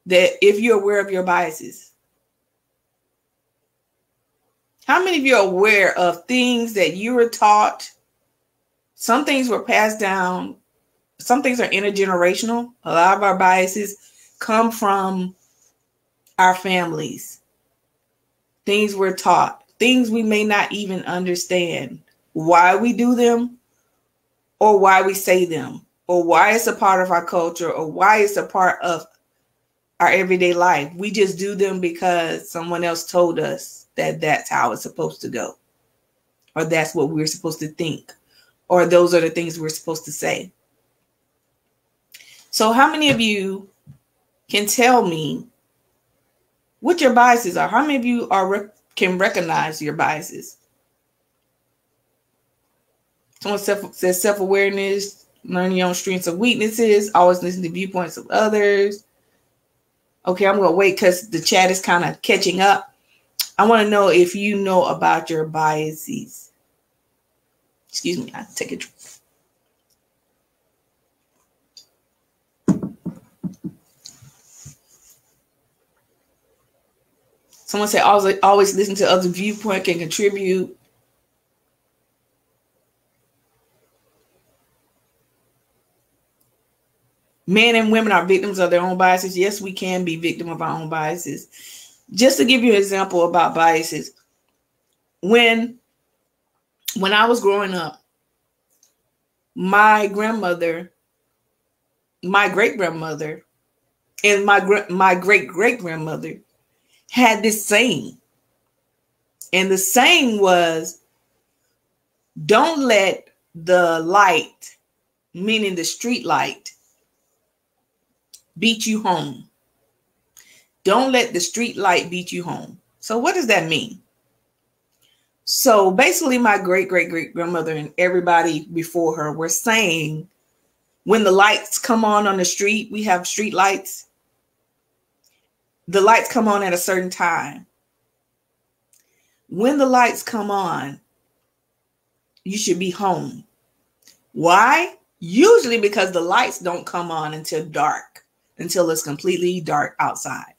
that if you're aware of your biases? How many of you are aware of things that you were taught? Some things were passed down, some things are intergenerational. A lot of our biases come from our families, things we're taught, things we may not even understand why we do them or why we say them or why it's a part of our culture or why it's a part of our everyday life. We just do them because someone else told us that that's how it's supposed to go, or that's what we're supposed to think, or those are the things we're supposed to say. So, how many of you can tell me what your biases are? How many of you are can recognize your biases? Someone self, says self awareness, learning your own strengths and weaknesses, always listen to viewpoints of others. Okay, I'm going to wait because the chat is kind of catching up. I want to know if you know about your biases. Excuse me, I take a drink. Someone said always always listen to other viewpoint can contribute. Men and women are victims of their own biases. Yes, we can be victim of our own biases. Just to give you an example about biases, when when I was growing up, my grandmother, my great grandmother, and my my great great grandmother had this saying. And the saying was don't let the light, meaning the street light, beat you home. Don't let the street light beat you home. So, what does that mean? So, basically, my great great great grandmother and everybody before her were saying when the lights come on on the street, we have street lights the lights come on at a certain time. When the lights come on, you should be home. Why? Usually because the lights don't come on until dark, until it's completely dark outside.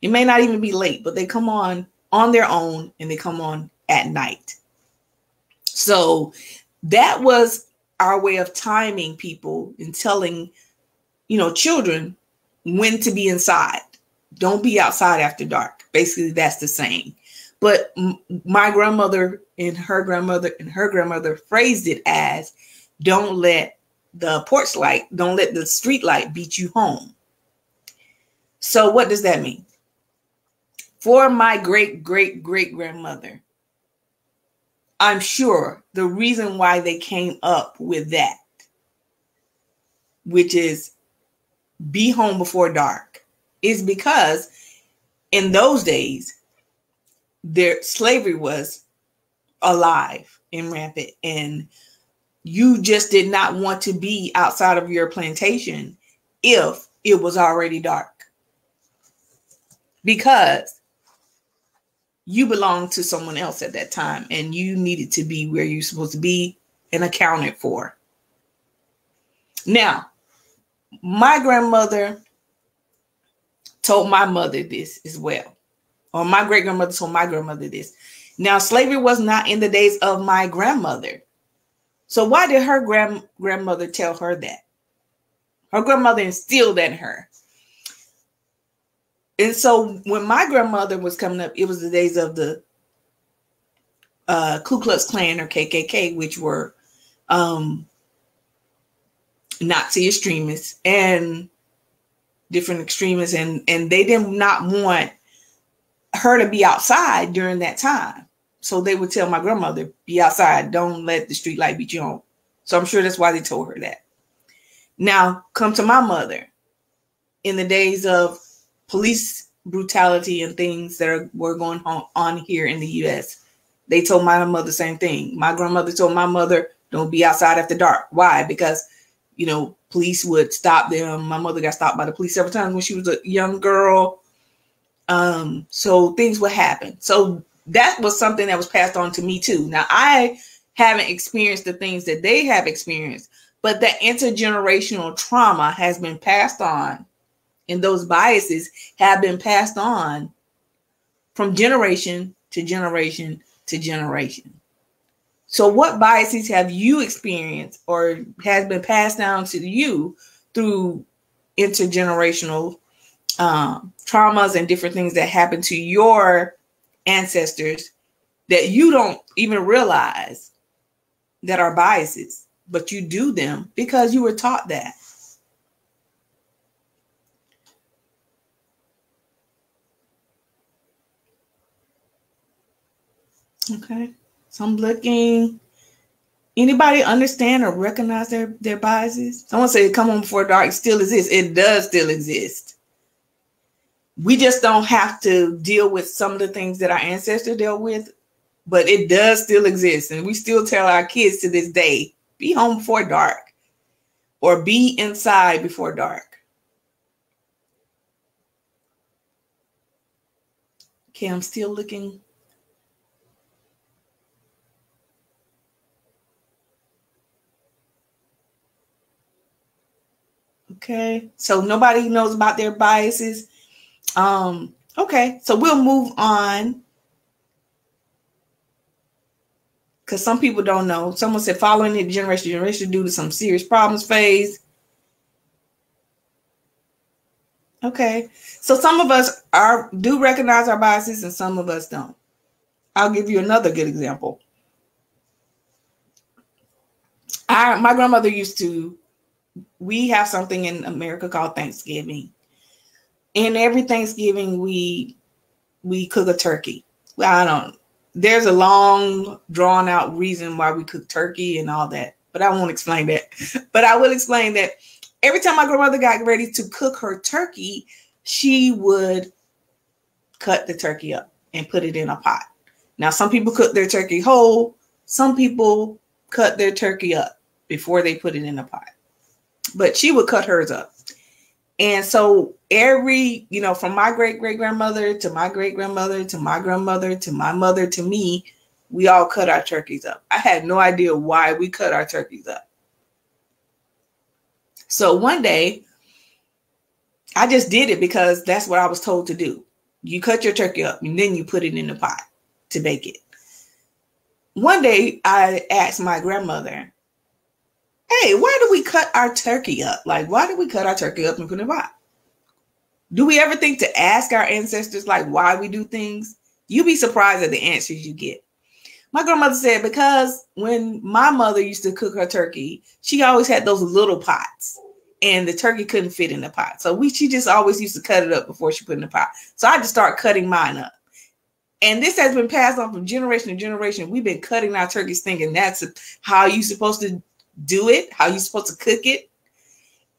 It may not even be late, but they come on on their own and they come on at night. So that was our way of timing people and telling, you know, children when to be inside. Don't be outside after dark. Basically, that's the saying. But my grandmother and her grandmother and her grandmother phrased it as don't let the porch light, don't let the street light beat you home. So, what does that mean? For my great great great grandmother, I'm sure the reason why they came up with that, which is be home before dark, is because in those days, their slavery was alive and rampant, and you just did not want to be outside of your plantation if it was already dark because you belonged to someone else at that time and you needed to be where you're supposed to be and accounted for. Now, my grandmother told my mother this as well, or my great grandmother told my grandmother this. Now, slavery was not in the days of my grandmother. So why did her grand grandmother tell her that? Her grandmother instilled that in her. And so when my grandmother was coming up, it was the days of the uh, Ku Klux Klan or KKK, which were um, Nazi extremists and different extremists, and and they did not want her to be outside during that time. So they would tell my grandmother, be outside, don't let the street light beat you home. So I'm sure that's why they told her that. Now, come to my mother. In the days of police brutality and things that are, were going on here in the US, they told my mother the same thing. My grandmother told my mother, don't be outside after dark. Why? Because, you know, police would stop them. My mother got stopped by the police several times when she was a young girl. Um, so things would happen. So that was something that was passed on to me too. Now I haven't experienced the things that they have experienced, but that intergenerational trauma has been passed on, and those biases have been passed on from generation to generation to generation. So, what biases have you experienced or has been passed down to you through intergenerational um, traumas and different things that happen to your ancestors that you don't even realize that are biases, but you do them because you were taught that. Okay, so I'm looking. Anybody understand or recognize their, their biases? Someone say come on before dark still exists. It does still exist we just don't have to deal with some of the things that our ancestors dealt with, but it does still exist. And we still tell our kids to this day be home before dark or be inside before dark. Okay, I'm still looking. Okay, so nobody knows about their biases. Um, okay, so we'll move on. Because some people don't know. Someone said following the generation to generation due to some serious problems phase. Okay. So some of us are do recognize our biases and some of us don't. I'll give you another good example. I my grandmother used to we have something in America called Thanksgiving and every Thanksgiving we we cook a turkey. Well, I don't. There's a long, drawn out reason why we cook turkey and all that, but I won't explain that. <laughs> But I will explain that every time my grandmother got ready to cook her turkey, she would cut the turkey up and put it in a pot. Now, some people cook their turkey whole. Some people cut their turkey up before they put it in a pot. But she would cut hers up. And so every, you know, from my great great grandmother to my great grandmother to my grandmother to my mother to me, we all cut our turkeys up. I had no idea why we cut our turkeys up. So one day, I just did it because that's what I was told to do. You cut your turkey up and then you put it in the pot to bake it. One day, I asked my grandmother, Hey, why do we cut our turkey up? Like, why do we cut our turkey up and put it pot? Do we ever think to ask our ancestors like why we do things? You'd be surprised at the answers you get. My grandmother said because when my mother used to cook her turkey, she always had those little pots and the turkey couldn't fit in the pot. So we she just always used to cut it up before she put in the pot. So I just start cutting mine up. And this has been passed on from generation to generation. We've been cutting our turkeys thinking that's how you're supposed to do it, how you're supposed to cook it,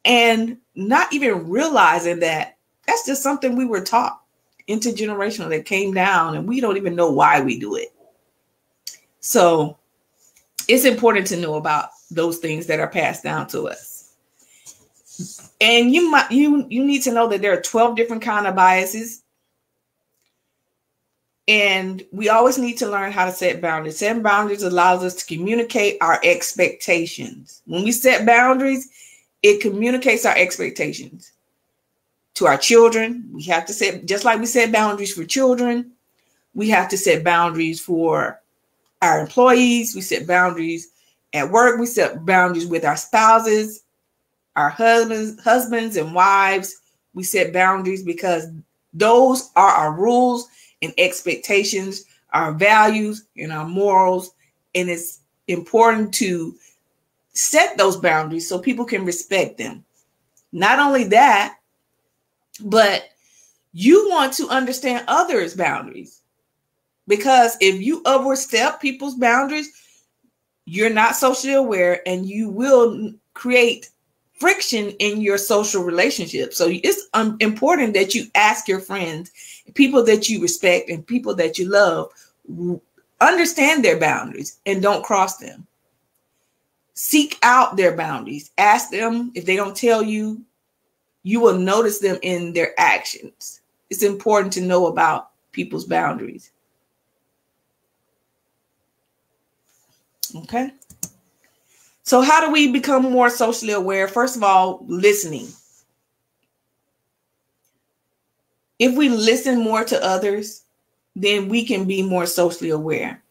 and not even realizing that that's just something we were taught intergenerational that came down, and we don't even know why we do it. So it's important to know about those things that are passed down to us. And you might you you need to know that there are 12 different kind of biases. And we always need to learn how to set boundaries. Setting boundaries allows us to communicate our expectations. When we set boundaries, it communicates our expectations to our children. We have to set, just like we set boundaries for children, we have to set boundaries for our employees. We set boundaries at work. We set boundaries with our spouses, our husbands, husbands and wives. We set boundaries because those are our rules and expectations, our values and our morals. And it's important to set those boundaries so people can respect them. Not only that, but you want to understand others' boundaries. Because if you overstep people's boundaries, you're not socially aware and you will create friction in your social relationship. So it's um, important that you ask your friends, people that you respect, and people that you love, understand their boundaries and don't cross them. Seek out their boundaries. Ask them if they don't tell you, you will notice them in their actions. It's important to know about people's boundaries. Okay. So, how do we become more socially aware? First of all, listening. If we listen more to others, then we can be more socially aware.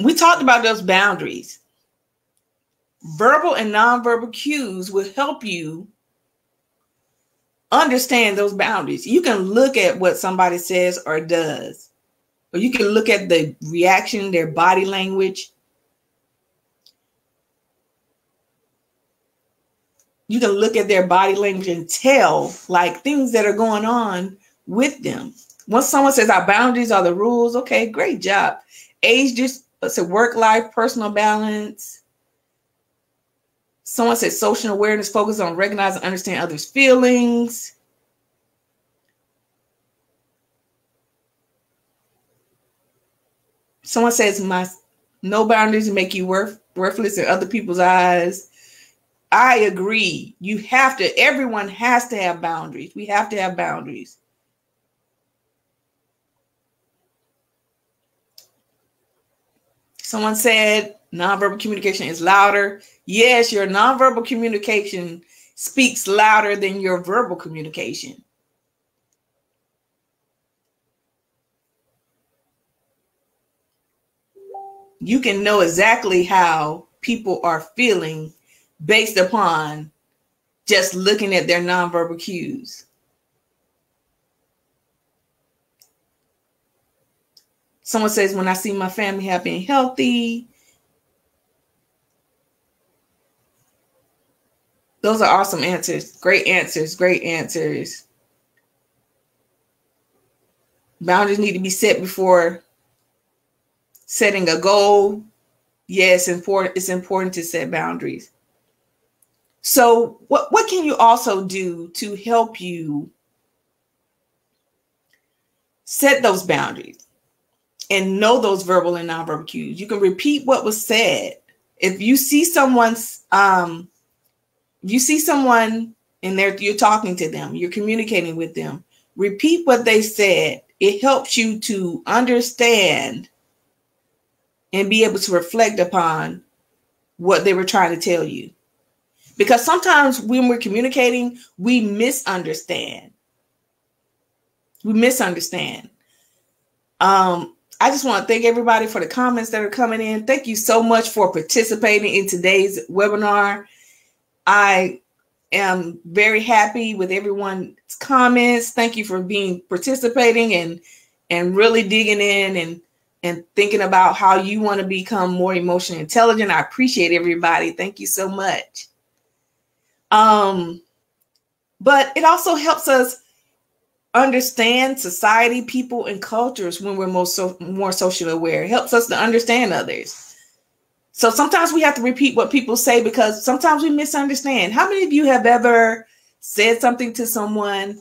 We talked about those boundaries. Verbal and nonverbal cues will help you understand those boundaries. You can look at what somebody says or does, or you can look at the reaction, their body language. You can look at their body language and tell like things that are going on with them. Once someone says our boundaries are the rules, okay, great job. Age just a work life, personal balance. Someone said social awareness focus on recognize and understand others' feelings. Someone says my no boundaries make you worth worthless in other people's eyes. I agree. You have to, everyone has to have boundaries. We have to have boundaries. Someone said nonverbal communication is louder. Yes, your nonverbal communication speaks louder than your verbal communication. You can know exactly how people are feeling based upon just looking at their nonverbal cues. Someone says, when I see my family happy and healthy, Those are awesome answers. Great answers. Great answers. Boundaries need to be set before setting a goal. Yes, important. It's important to set boundaries. So, what, what can you also do to help you set those boundaries and know those verbal and nonverbal cues? You can repeat what was said. If you see someone's um, you see someone and they're you're talking to them, you're communicating with them, repeat what they said. It helps you to understand and be able to reflect upon what they were trying to tell you. Because sometimes when we're communicating, we misunderstand. We misunderstand. Um, I just want to thank everybody for the comments that are coming in. Thank you so much for participating in today's webinar. I am very happy with everyone's comments. Thank you for being participating and and really digging in and and thinking about how you want to become more emotionally intelligent. I appreciate everybody. Thank you so much. Um, but it also helps us understand society, people, and cultures when we're most so, more socially aware. It helps us to understand others. So sometimes we have to repeat what people say because sometimes we misunderstand. How many of you have ever said something to someone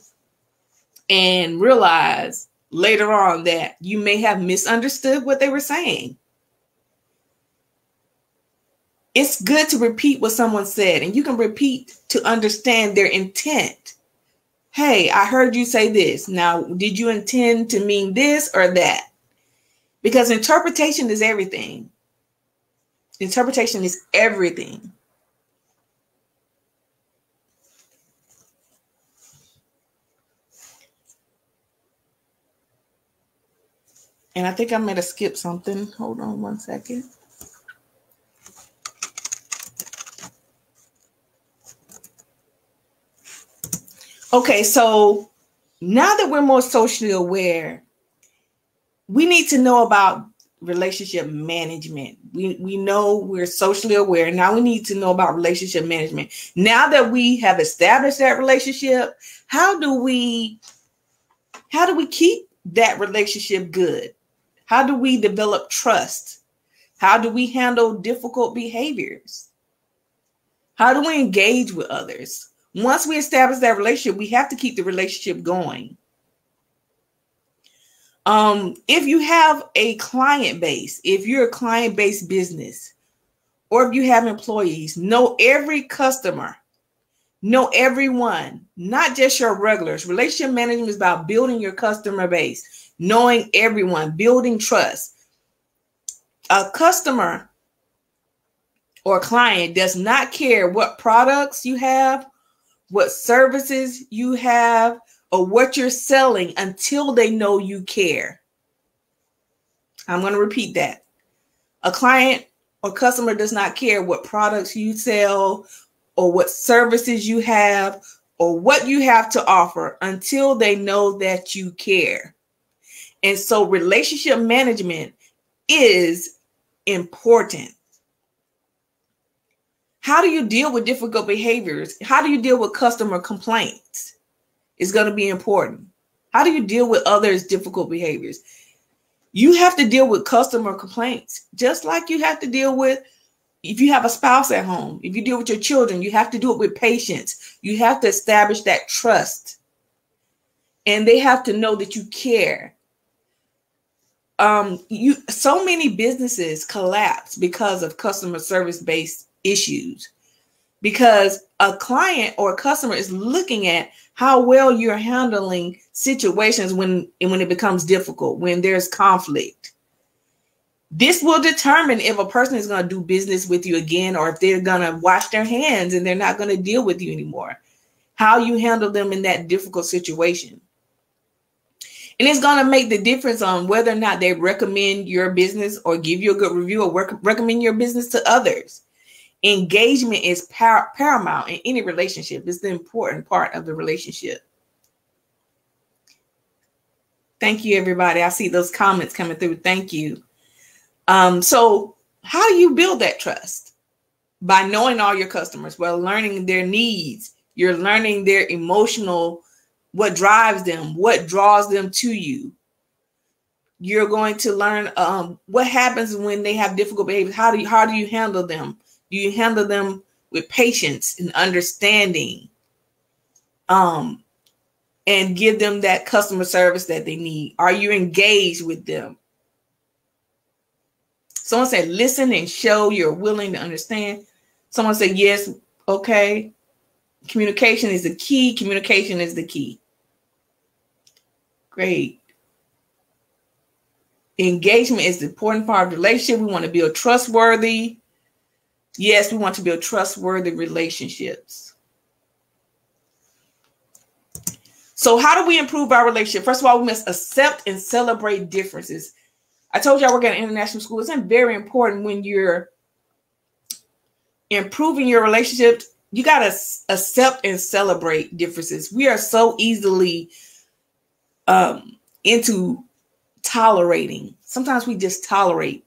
and realized later on that you may have misunderstood what they were saying? It's good to repeat what someone said, and you can repeat to understand their intent hey, I heard you say this. Now, did you intend to mean this or that? Because interpretation is everything. Interpretation is everything. And I think I'm going to skip something. Hold on one second. Okay, so now that we're more socially aware, we need to know about relationship management. We we know we're socially aware. Now we need to know about relationship management. Now that we have established that relationship, how do we how do we keep that relationship good? How do we develop trust? How do we handle difficult behaviors? How do we engage with others? Once we establish that relationship, we have to keep the relationship going. Um, if you have a client base, if you're a client based business, or if you have employees, know every customer, know everyone, not just your regulars. Relationship management is about building your customer base, knowing everyone, building trust. A customer or client does not care what products you have what services you have, or what you're selling until they know you care. I'm going to repeat that. A client or customer does not care what products you sell or what services you have or what you have to offer until they know that you care. And so relationship management is important. How do you deal with difficult behaviors? How do you deal with customer complaints? Is going to be important. How do you deal with others' difficult behaviors? You have to deal with customer complaints just like you have to deal with if you have a spouse at home, if you deal with your children, you have to do it with patience. You have to establish that trust. And they have to know that you care. Um, you so many businesses collapse because of customer service based issues. Because a client or a customer is looking at how well you're handling situations when when it becomes difficult when there's conflict. This will determine if a person is going to do business with you again or if they're going to wash their hands and they're not going to deal with you anymore. How you handle them in that difficult situation. And it's going to make the difference on whether or not they recommend your business or give you a good review or work, recommend your business to others engagement is par- paramount in any relationship. It's the important part of the relationship. Thank you everybody. I see those comments coming through. Thank you. Um, so how do you build that trust? By knowing all your customers well learning their needs. You're learning their emotional what drives them what draws them to you. You're going to learn um, what happens when they have difficult behaviors. How do you how do you handle them do you handle them with patience and understanding? Um, and give them that customer service that they need? Are you engaged with them? Someone said, listen and show you're willing to understand. Someone said, yes, okay. Communication is the key. Communication is the key. Great. Engagement is the important part of the relationship. We want to build trustworthy Yes, we want to build trustworthy relationships. So, how do we improve our relationship? First of all, we must accept and celebrate differences. I told you I work at an international school. It's very important when you're improving your relationship. You got to accept and celebrate differences. We are so easily um, into tolerating. Sometimes we just tolerate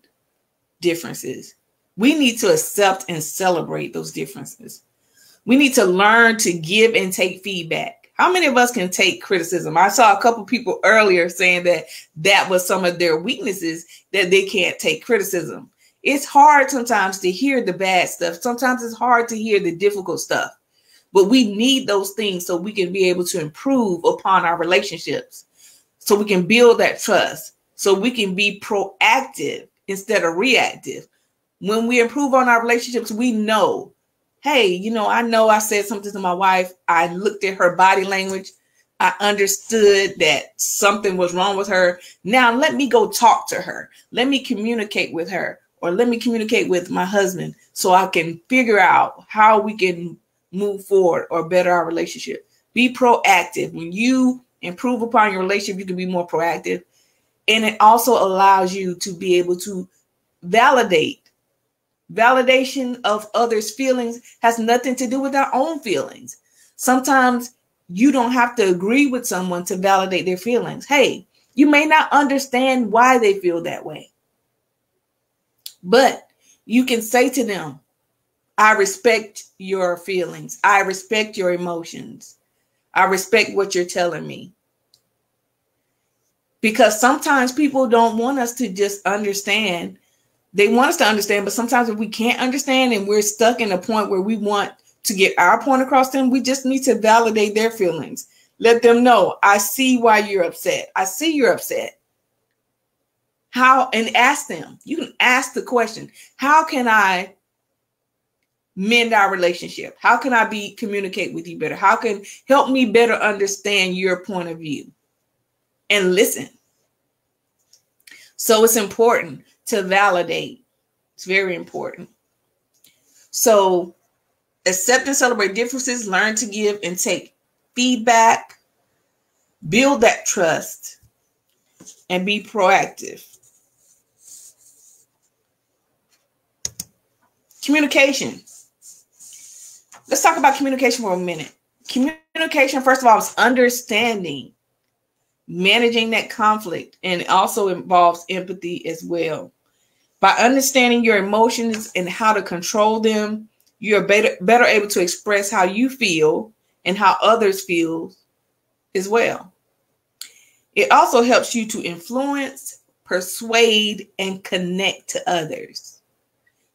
differences. We need to accept and celebrate those differences. We need to learn to give and take feedback. How many of us can take criticism? I saw a couple people earlier saying that that was some of their weaknesses that they can't take criticism. It's hard sometimes to hear the bad stuff. Sometimes it's hard to hear the difficult stuff. But we need those things so we can be able to improve upon our relationships. So we can build that trust. So we can be proactive instead of reactive. When we improve on our relationships, we know hey, you know, I know I said something to my wife. I looked at her body language. I understood that something was wrong with her. Now let me go talk to her. Let me communicate with her or let me communicate with my husband so I can figure out how we can move forward or better our relationship. Be proactive. When you improve upon your relationship, you can be more proactive. And it also allows you to be able to validate Validation of others' feelings has nothing to do with our own feelings. Sometimes you don't have to agree with someone to validate their feelings. Hey, you may not understand why they feel that way, but you can say to them, I respect your feelings. I respect your emotions. I respect what you're telling me. Because sometimes people don't want us to just understand they want us to understand, but sometimes if we can't understand and we're stuck in a point where we want to get our point across to them, we just need to validate their feelings. Let them know, I see why you're upset. I see you're upset. How and ask them. You can ask the question, how can I mend our relationship? How can I be communicate with you better? How can help me better understand your point of view? And listen. So it's important to validate. It's very important. So, accept and celebrate differences, learn to give and take feedback, build that trust, and be proactive. Communication. Let's talk about communication for a minute. Communication, first of all, is understanding managing that conflict and also involves empathy as well. By understanding your emotions and how to control them you're better better able to express how you feel and how others feel as well. It also helps you to influence persuade and connect to others.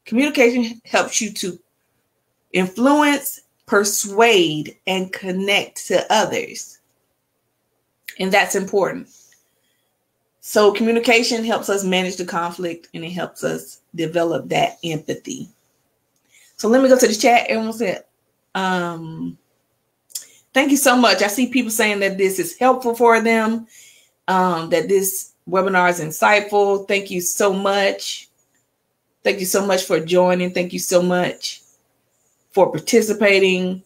Communication helps you to influence persuade and connect to others and that's important. So communication helps us manage the conflict and it helps us develop that empathy. So let me go to the chat. Everyone said, um, thank you so much. I see people saying that this is helpful for them, um, that this webinar is insightful. Thank you so much. Thank you so much for joining. Thank you so much for participating.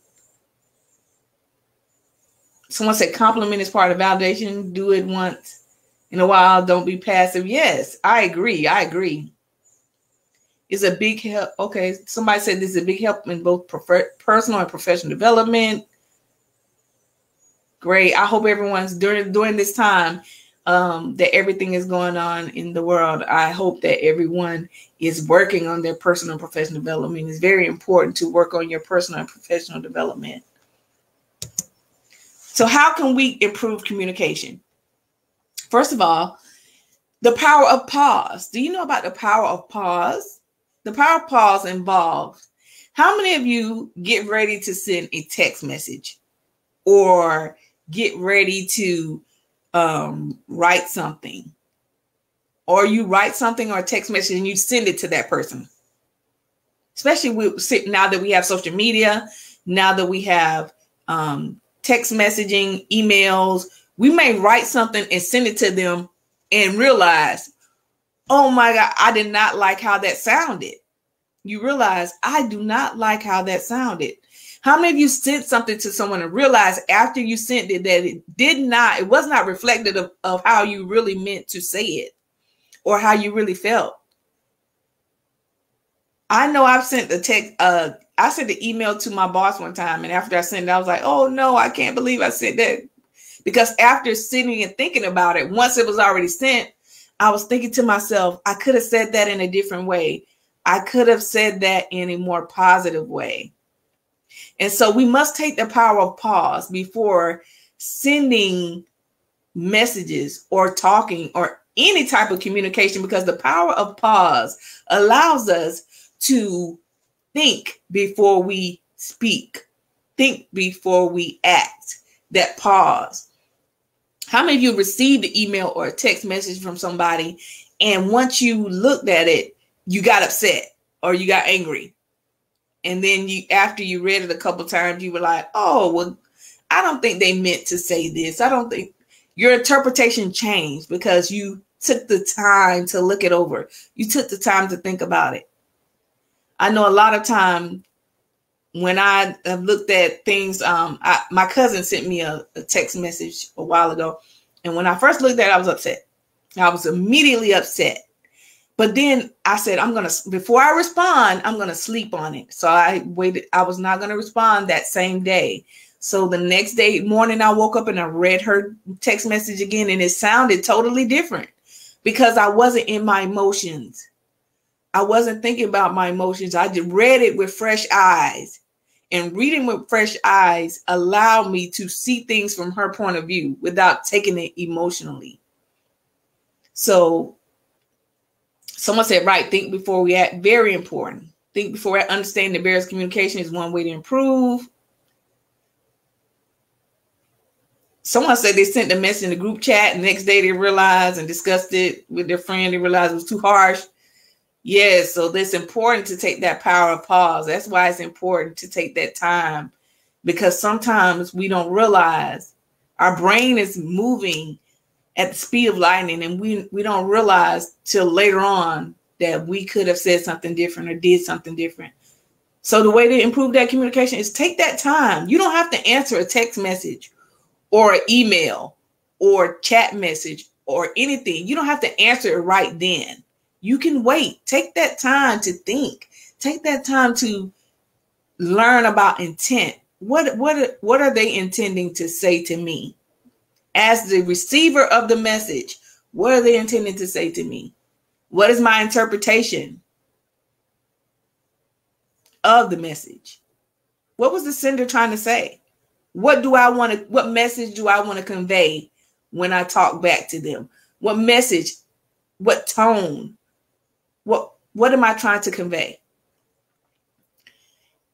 Someone said compliment is part of validation. Do it once in a while. Don't be passive. Yes, I agree. I agree. It's a big help. Okay, somebody said this is a big help in both personal and professional development. Great. I hope everyone's during during this time um, that everything is going on in the world. I hope that everyone is working on their personal and professional development. It's very important to work on your personal and professional development. So, how can we improve communication? First of all, the power of pause. Do you know about the power of pause? The power of pause involves how many of you get ready to send a text message or get ready to um, write something? Or you write something or a text message and you send it to that person. Especially with now that we have social media, now that we have um, text messaging, emails. We may write something and send it to them and realize, oh my God, I did not like how that sounded. you realize I do not like how that sounded. How many of you sent something to someone and realized after you sent it that it did not, it was not reflective of, of how you really meant to say it or how you really felt? I know I've sent the text, uh, I sent the email to my boss one time, and after I sent it, I was like, oh no, I can't believe I sent that. Because after sitting and thinking about it, once it was already sent, I was thinking to myself, I could have said that in a different way. I could have said that in a more positive way. And so we must take the power of pause before sending messages or talking or any type of communication because the power of pause allows us to think before we speak, think before we act. That pause. How many of you received an email or a text message from somebody, and once you looked at it, you got upset or you got angry? And then you, after you read it a couple times, you were like, "Oh, well, I don't think they meant to say this. I don't think your interpretation changed because you took the time to look it over. You took the time to think about it. I know a lot of time when I have looked at things, um, I, my cousin sent me a, a, text message a while ago, and when I first looked at it, I was upset. I was immediately upset. But then I said, I'm gonna before I respond, I'm gonna sleep on it. So I waited. I was not gonna respond that same day. So the next day morning, I woke up and I read her text message again, and it sounded totally different because I wasn't in my emotions. I wasn't thinking about my emotions. I just read it with fresh eyes. And reading with fresh eyes allowed me to see things from her point of view without taking it emotionally. So someone said, right, think before we act. Very important. Think before I understand that barriers communication is one way to improve. Someone said they sent a message in the group chat, the next day they realized and discussed it with their friend. They realized it was too harsh. Yes, so it's important to take that power of pause. That's why it's important to take that time because sometimes we don't realize our brain is moving at the speed of lightning and we, we don't realize till later on that we could have said something different or did something different. So the way to improve that communication is take that time. You don't have to answer a text message or an email or chat message or anything. You don't have to answer it right then you can wait. Take that time to think. Take that time to learn about intent. What what what are they intending to say to me? As the receiver of the message, what are they intending to say to me? What is my interpretation of the message? What was the sender trying to say? What do I want to what message do I want to convey when I talk back to them? What message? What tone? What what am I trying to convey?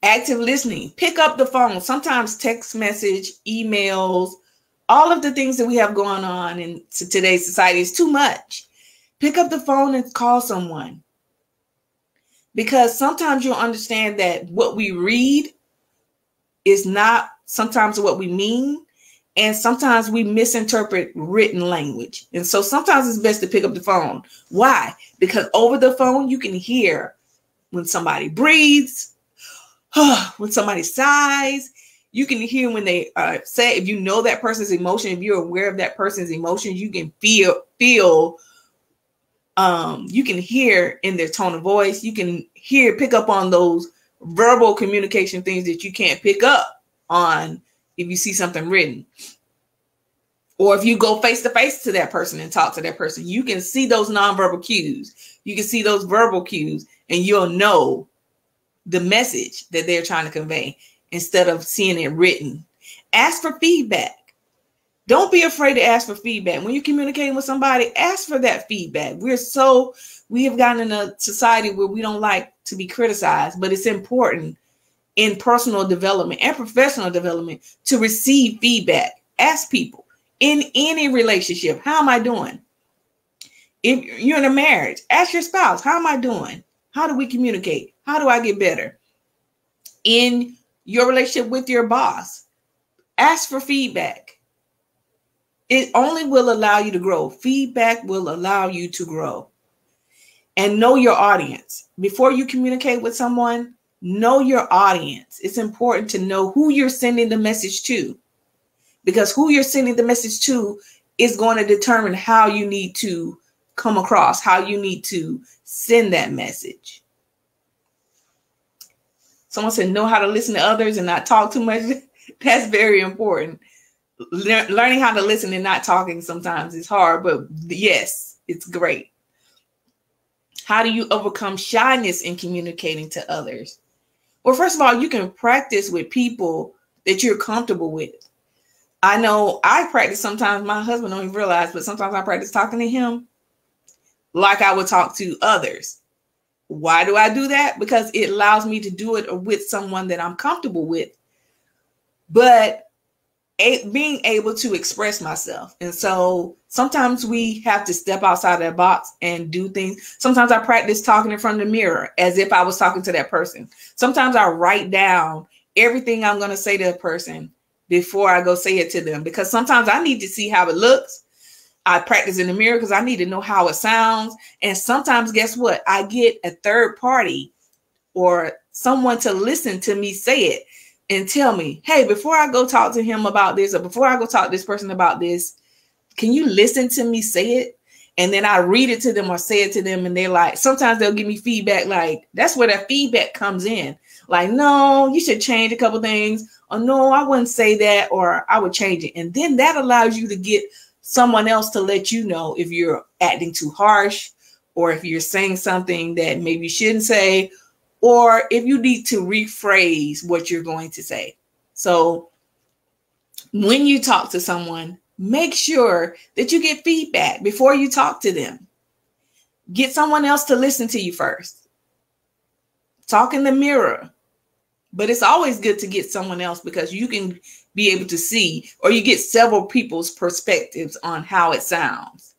Active listening. Pick up the phone. Sometimes text message, emails, all of the things that we have going on in today's society is too much. Pick up the phone and call someone. Because sometimes you'll understand that what we read is not sometimes what we mean and sometimes we misinterpret written language. And so sometimes it's best to pick up the phone. Why? Because over the phone, you can hear when somebody breathes, <sighs> when somebody sighs. You can hear when they uh, say, if you know that person's emotion, if you're aware of that person's emotions, you can feel, feel, um, you can hear in their tone of voice, you can hear, pick up on those verbal communication things that you can't pick up on if you see something written. Or if you go face to face to that person and talk to that person, you can see those nonverbal cues. You can see those verbal cues, and you'll know the message that they're trying to convey instead of seeing it written. Ask for feedback. Don't be afraid to ask for feedback. When you're communicating with somebody, ask for that feedback. We're so, we have gotten in a society where we don't like to be criticized, but it's important in personal development and professional development to receive feedback. Ask people in any relationship, how am I doing? If you're in a marriage, ask your spouse, how am I doing? How do we communicate? How do I get better? In your relationship with your boss, ask for feedback. It only will allow you to grow. Feedback will allow you to grow. and know your audience. Before you communicate with someone, know your audience. It's important to know who you're sending the message to because who you're sending the message to is going to determine how you need to come across, how you need to send that message. Someone said, know how to listen to others and not talk too much. <laughs> That's very important. Le- learning how to listen and not talking sometimes is hard, but yes, it's great. How do you overcome shyness in communicating to others? Well, first of all, you can practice with people that you're comfortable with. I know I practice sometimes, my husband don't even realize, but sometimes I practice talking to him like I would talk to others. Why do I do that? Because it allows me to do it with someone that I'm comfortable with. But a, being able to express myself. And so sometimes we have to step outside that box and do things. Sometimes I practice talking in front of the mirror as if I was talking to that person. Sometimes I write down everything I'm going to say to a person before I go say it to them because sometimes I need to see how it looks. I practice in the mirror because I need to know how it sounds. And sometimes, guess what? I get a third party or someone to listen to me say it and tell me, hey, before I go talk to him about this, or before I go talk to this person about this, can you listen to me say it? And then I read it to them or say it to them, and they're like, sometimes they'll give me feedback, like that's where that feedback comes in. Like, no, you should change a couple things, or no, I wouldn't say that, or I would change it. And then that allows you to get someone else to let you know if you're acting too harsh, or if you're saying something that maybe you shouldn't say, or if you need to rephrase what you're going to say. So when you talk to someone, make sure that you get feedback before you talk to them. Get someone else to listen to you first. Talk in the mirror. But it's always good to get someone else because you can be able to see, or you get several people's perspectives on how it sounds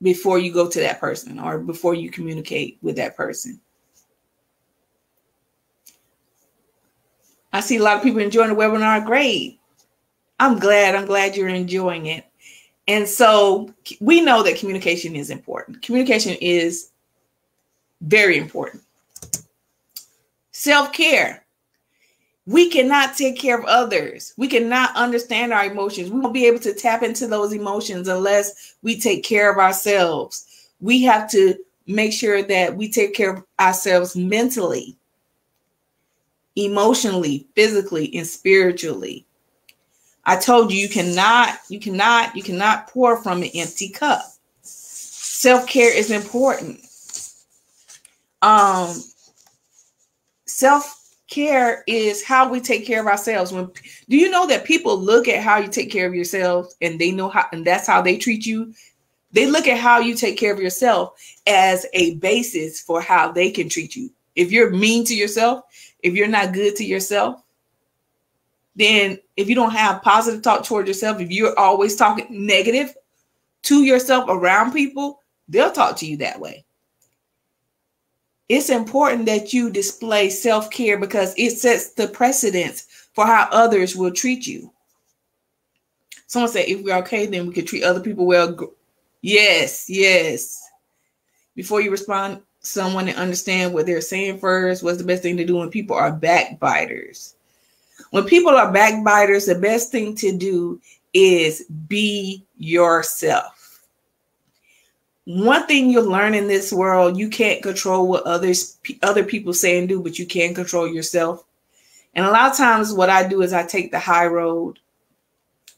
before you go to that person or before you communicate with that person. I see a lot of people enjoying the webinar. Great. I'm glad. I'm glad you're enjoying it. And so we know that communication is important. Communication is very important. Self care. We cannot take care of others. We cannot understand our emotions. We won't be able to tap into those emotions unless we take care of ourselves. We have to make sure that we take care of ourselves mentally emotionally, physically, and spiritually. I told you you cannot, you cannot, you cannot pour from an empty cup. Self-care is important. Um, self-care is how we take care of ourselves. When do you know that people look at how you take care of yourself and they know how and that's how they treat you? They look at how you take care of yourself as a basis for how they can treat you. If you're mean to yourself, if you're not good to yourself, then if you don't have positive talk toward yourself, if you're always talking negative to yourself around people, they'll talk to you that way. It's important that you display self care because it sets the precedence for how others will treat you. Someone said, if we're okay, then we can treat other people well. Yes, yes. Before you respond, someone to understand what they're saying first. What's the best thing to do when people are backbiters? When people are backbiters, the best thing to do is be yourself. One thing you'll learn in this world, you can't control what others other people say and do, but you can control yourself. And a lot of times what I do is I take the high road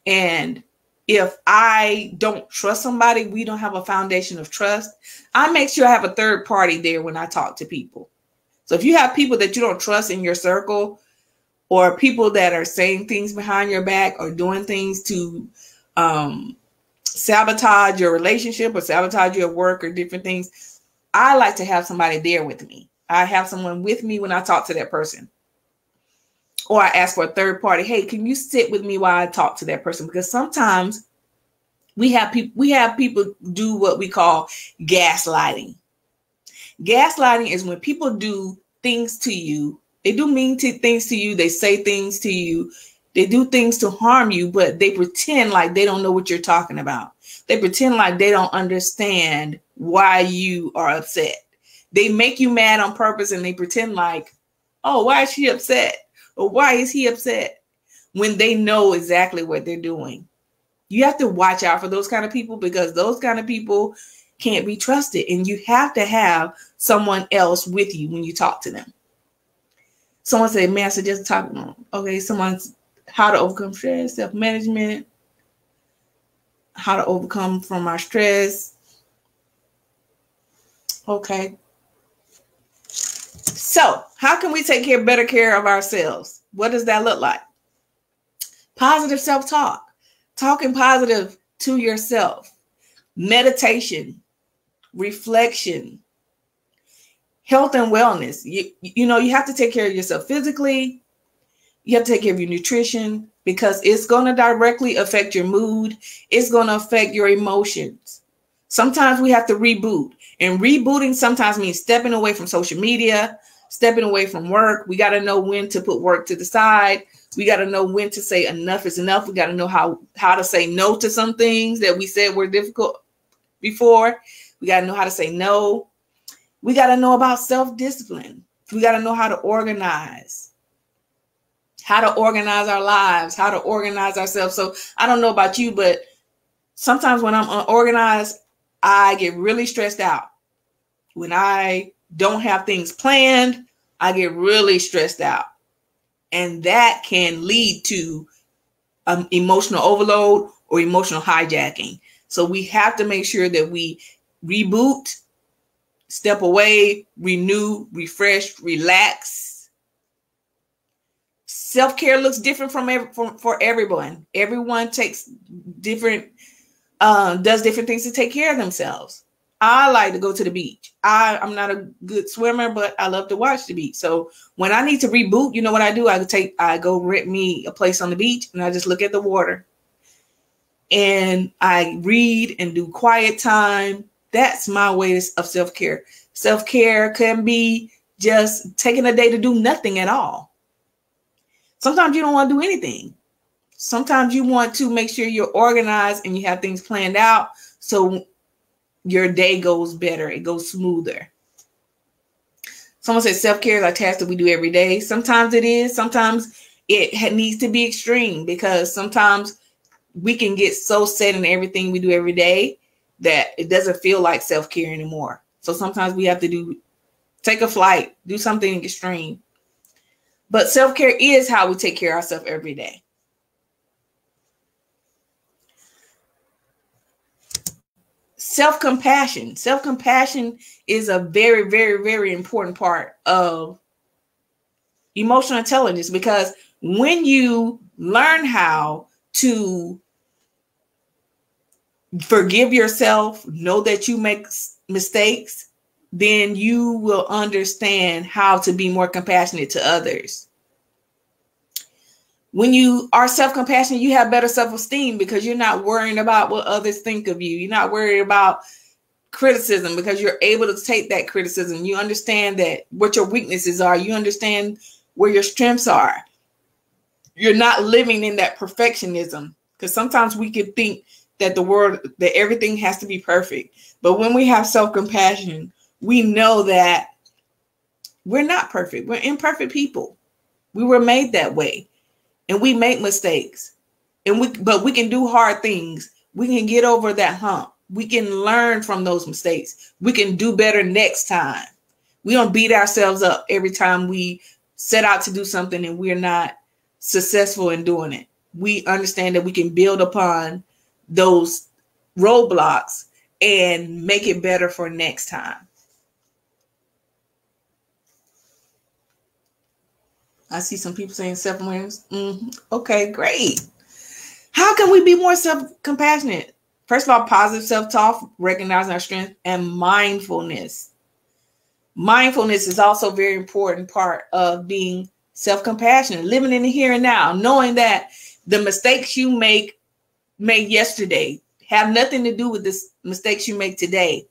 and if I don't trust somebody, we don't have a foundation of trust. I make sure I have a third party there when I talk to people. So if you have people that you don't trust in your circle, or people that are saying things behind your back or doing things to um, sabotage your relationship or sabotage your work or different things, I like to have somebody there with me. I have someone with me when I talk to that person or I ask for a third party, hey, can you sit with me while I talk to that person? Because sometimes we have people we have people do what we call gaslighting. Gaslighting is when people do things to you. They do mean to things to you. They say things to you. They do things to harm you, but they pretend like they don't know what you're talking about. They pretend like they don't understand why you are upset. They make you mad on purpose and they pretend like, oh, why is she upset? Or why is he upset? When they know exactly what they're doing. You have to watch out for those kind of people because those kind of people can't be trusted. And you have to have someone else with you when you talk to them. Someone said, Man, I suggest talking. Okay, someone's how to overcome stress, self management, how to overcome from our stress. Okay. So, how can we take care better care of ourselves? What does that look like? Positive self-talk. Talking positive to yourself. Meditation, reflection, health and wellness. You, you know, you have to take care of yourself physically. You have to take care of your nutrition because it's going to directly affect your mood. It's going to affect your emotions. Sometimes we have to reboot. And rebooting sometimes means stepping away from social media, stepping away from work. We got to know when to put work to the side. We got to know when to say enough is enough. We got to know how how to say no to some things that we said were difficult before. We got to know how to say no. We got to know about self-discipline. We got to know how to organize. How to organize our lives, how to organize ourselves. So I don't know about you, but sometimes when I'm unorganized, I get really stressed out. When I don't have things planned, I get really stressed out. And that can lead to um, emotional overload or emotional hijacking. So we have to make sure that we reboot, step away, renew, refresh, relax. Self care looks different from every, for, for everyone. Everyone takes different, uh, does different things to take care of themselves. I like to go to the beach. I, I'm not a good swimmer, but I love to watch the beach. So when I need to reboot, you know what I do? I take I go rent me a place on the beach and I just look at the water. And I read and do quiet time. That's my way of self-care. Self-care can be just taking a day to do nothing at all. Sometimes you don't want to do anything. Sometimes you want to make sure you're organized and you have things planned out. So your day goes better, it goes smoother. Someone said self care is a task that we do every day. Sometimes it is, sometimes it needs to be extreme because sometimes we can get so set in everything we do every day that it doesn't feel like self care anymore. So sometimes we have to do take a flight, do something extreme. But self care is how we take care of ourselves every day. Self compassion. Self compassion is a very, very, very important part of emotional intelligence because when you learn how to forgive yourself, know that you make mistakes, then you will understand how to be more compassionate to others when you are self-compassionate you have better self-esteem because you're not worrying about what others think of you. You're not worried about criticism because you're able to take that criticism. You understand that what your weaknesses are. You understand where your strengths are. You're not living in that perfectionism because sometimes we could think that the world that everything has to be perfect. But when we have self-compassion we know that we're not perfect. We're imperfect people. We were made that way and we make mistakes. And we but we can do hard things. We can get over that hump. We can learn from those mistakes. We can do better next time. We don't beat ourselves up every time we set out to do something and we're not successful in doing it. We understand that we can build upon those roadblocks and make it better for next time I see some people saying self awareness. Mm-hmm. Okay, great. How can we be more self compassionate? First of all, positive self talk, recognizing our strength, and mindfulness. Mindfulness is also a very important part of being self compassionate, living in the here and now, knowing that the mistakes you make made yesterday have nothing to do with the mistakes you make today.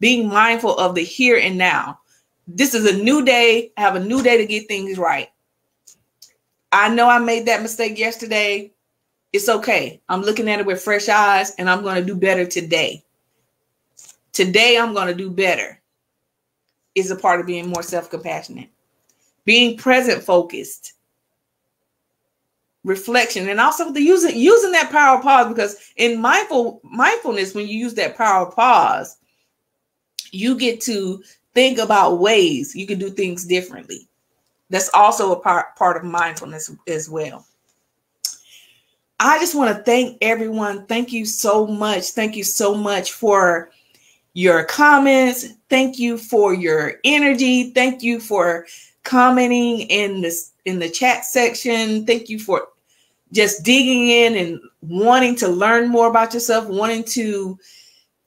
Being mindful of the here and now. This is a new day. I have a new day to get things right. I know I made that mistake yesterday. It's okay. I'm looking at it with fresh eyes and I'm going to do better today. today I'm going to do better is a part of being more self compassionate. Being present focused, reflection, and also the using using that power pause because in mindful mindfulness, when you use that power pause, you get to think about ways you can do things differently. That's also a part, part of mindfulness as well. I just want to thank everyone. Thank you so much. Thank you so much for your comments. Thank you for your energy. Thank you for commenting in this in the chat section. Thank you for just digging in and wanting to learn more about yourself, wanting to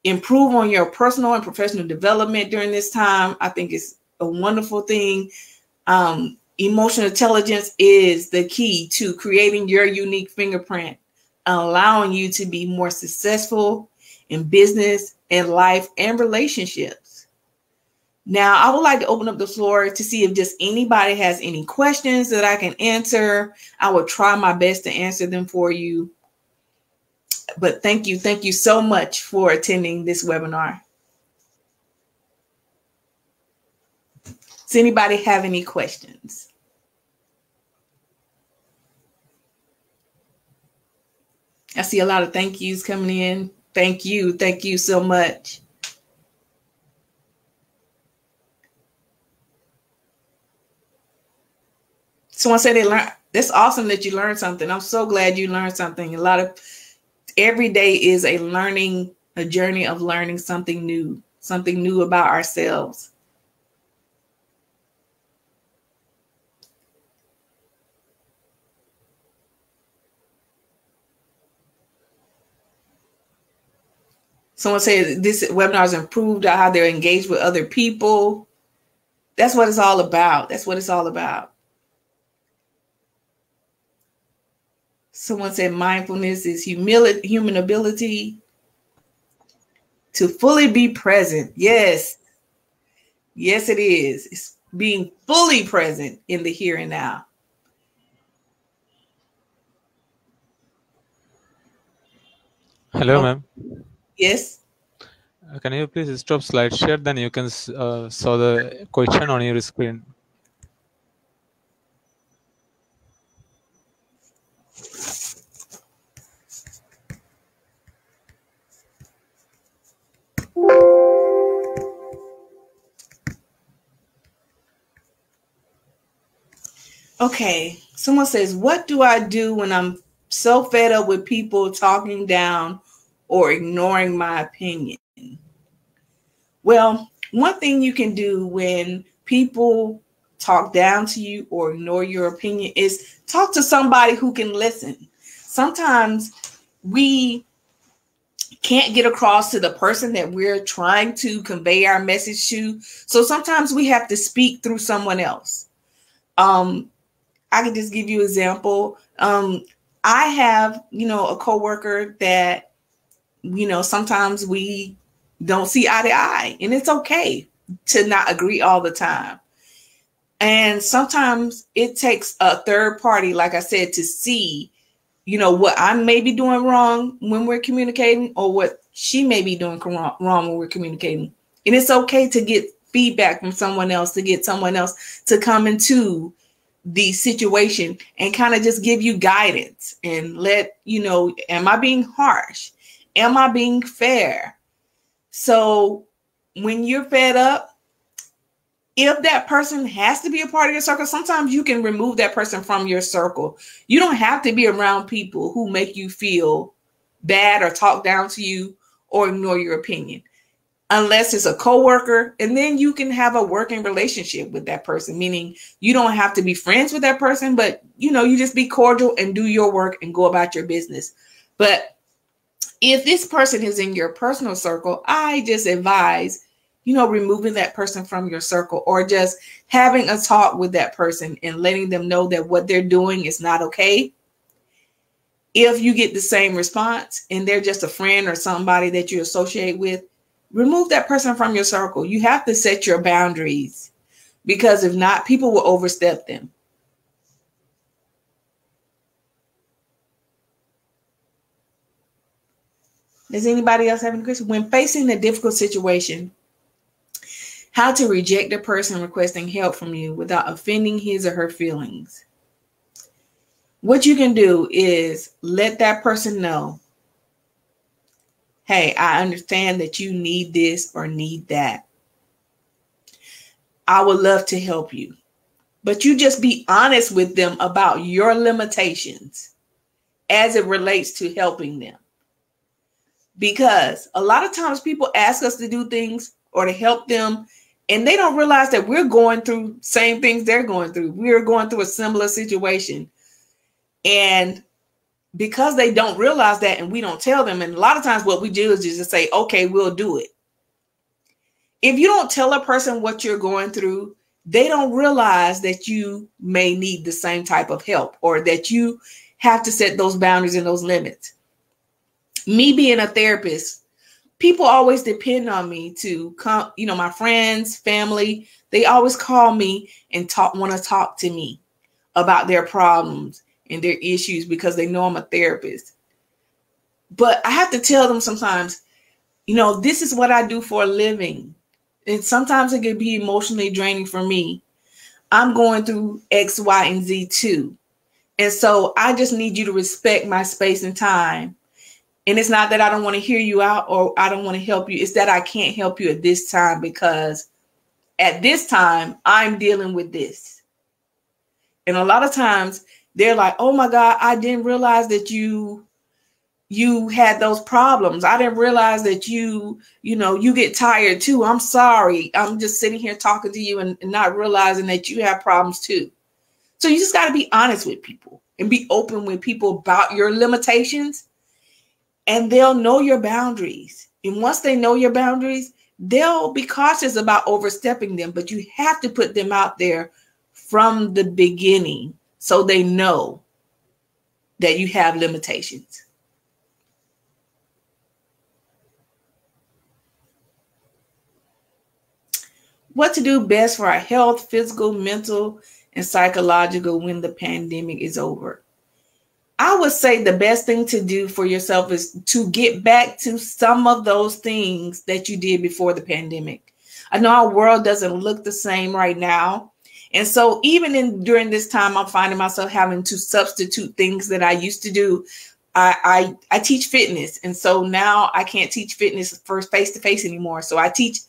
improve on your personal and professional development during this time. I think it's a wonderful thing. Um, emotional intelligence is the key to creating your unique fingerprint, allowing you to be more successful in business and life and relationships. Now, I would like to open up the floor to see if just anybody has any questions that I can answer. I will try my best to answer them for you. But thank you. Thank you so much for attending this webinar. Does anybody have any questions? I see a lot of thank yous coming in. Thank you. Thank you so much. Someone said they learned. That's awesome that you learned something. I'm so glad you learned something. A lot of every day is a learning, a journey of learning something new, something new about ourselves. Someone said this webinar has improved how they're engaged with other people. That's what it's all about. That's what it's all about. Someone said mindfulness is humility, human ability to fully be present. Yes. Yes, it is. It's being fully present in the here and now. Hello, ma'am. Yes. Uh, can you please stop slide share? Then you can uh, saw the question on your screen. Okay, someone says, What do I do when I'm so fed up with people talking down or ignoring my opinion? Well, one thing you can do when people talk down to you or ignore your opinion is talk to somebody who can listen. Sometimes we can't get across to the person that we're trying to convey our message to. So sometimes we have to speak through someone else. Um, I can just give you an example. Um, I have, you know, a coworker that you know, sometimes we don't see eye to eye, and it's okay to not agree all the time. And sometimes it takes a third party, like I said, to see, you know, what I may be doing wrong when we're communicating or what she may be doing wrong when we're communicating. And it's okay to get feedback from someone else, to get someone else to come into the situation and kind of just give you guidance and let you know, am I being harsh? Am I being fair? So when you're fed up, if that person has to be a part of your circle, sometimes you can remove that person from your circle. You don't have to be around people who make you feel bad or talk down to you or ignore your opinion. Unless it's a coworker, and then you can have a working relationship with that person, meaning you don't have to be friends with that person, but you know, you just be cordial and do your work and go about your business. But if this person is in your personal circle, I just advise, you know, removing that person from your circle or just having a talk with that person and letting them know that what they're doing is not okay. If you get the same response and they're just a friend or somebody that you associate with, remove that person from your circle. You have to set your boundaries because if not, people will overstep them. Does anybody else have any questions? When facing a difficult situation, how to reject a person requesting help from you without offending his or her feelings. What you can do is let that person know hey, I understand that you need this or need that. I would love to help you. But you just be honest with them about your limitations as it relates to helping them. Because a lot of times people ask us to do things or to help them and they don't realize that we're going through same things they're going through. We're going through a similar situation. And because they don't realize that and we don't tell them, and a lot of times what we do is just say, okay, we'll do it. If you don't tell a person what you're going through, they don't realize that you may need the same type of help or that you have to set those boundaries and those limits. Me being a therapist, people always depend on me to come, you know, my friends, family, they always call me and talk want to talk to me about their problems and their issues because they know I'm a therapist. But I have to tell them sometimes, you know, this is what I do for a living. And sometimes it can be emotionally draining for me. I'm going through X, Y, and Z too. And so I just need you to respect my space and time. And it's not that I don't want to hear you out or I don't want to help you. It's that I can't help you at this time because at this time I'm dealing with this. And a lot of times they're like, "Oh my God, I didn't realize that you you had those problems. I didn't realize that you, you know, you get tired too. I'm sorry. I'm just sitting here talking to you and, not realizing that you have problems too. So you just got to be honest with people and be open with people about your limitations and they'll know your boundaries. And once they know your boundaries, they'll be cautious about overstepping them, but you have to put them out there from the beginning so they know that you have limitations. What to do best for our health, physical, mental, and psychological when the pandemic is over? I would say the best thing to do for yourself is to get back to some of those things that you did before the pandemic. I know our world doesn't look the same right now, and so even in during this time, I'm finding myself having to substitute things that I used to do. I, I, I teach fitness, and so now I can't teach fitness first face to face anymore. So I teach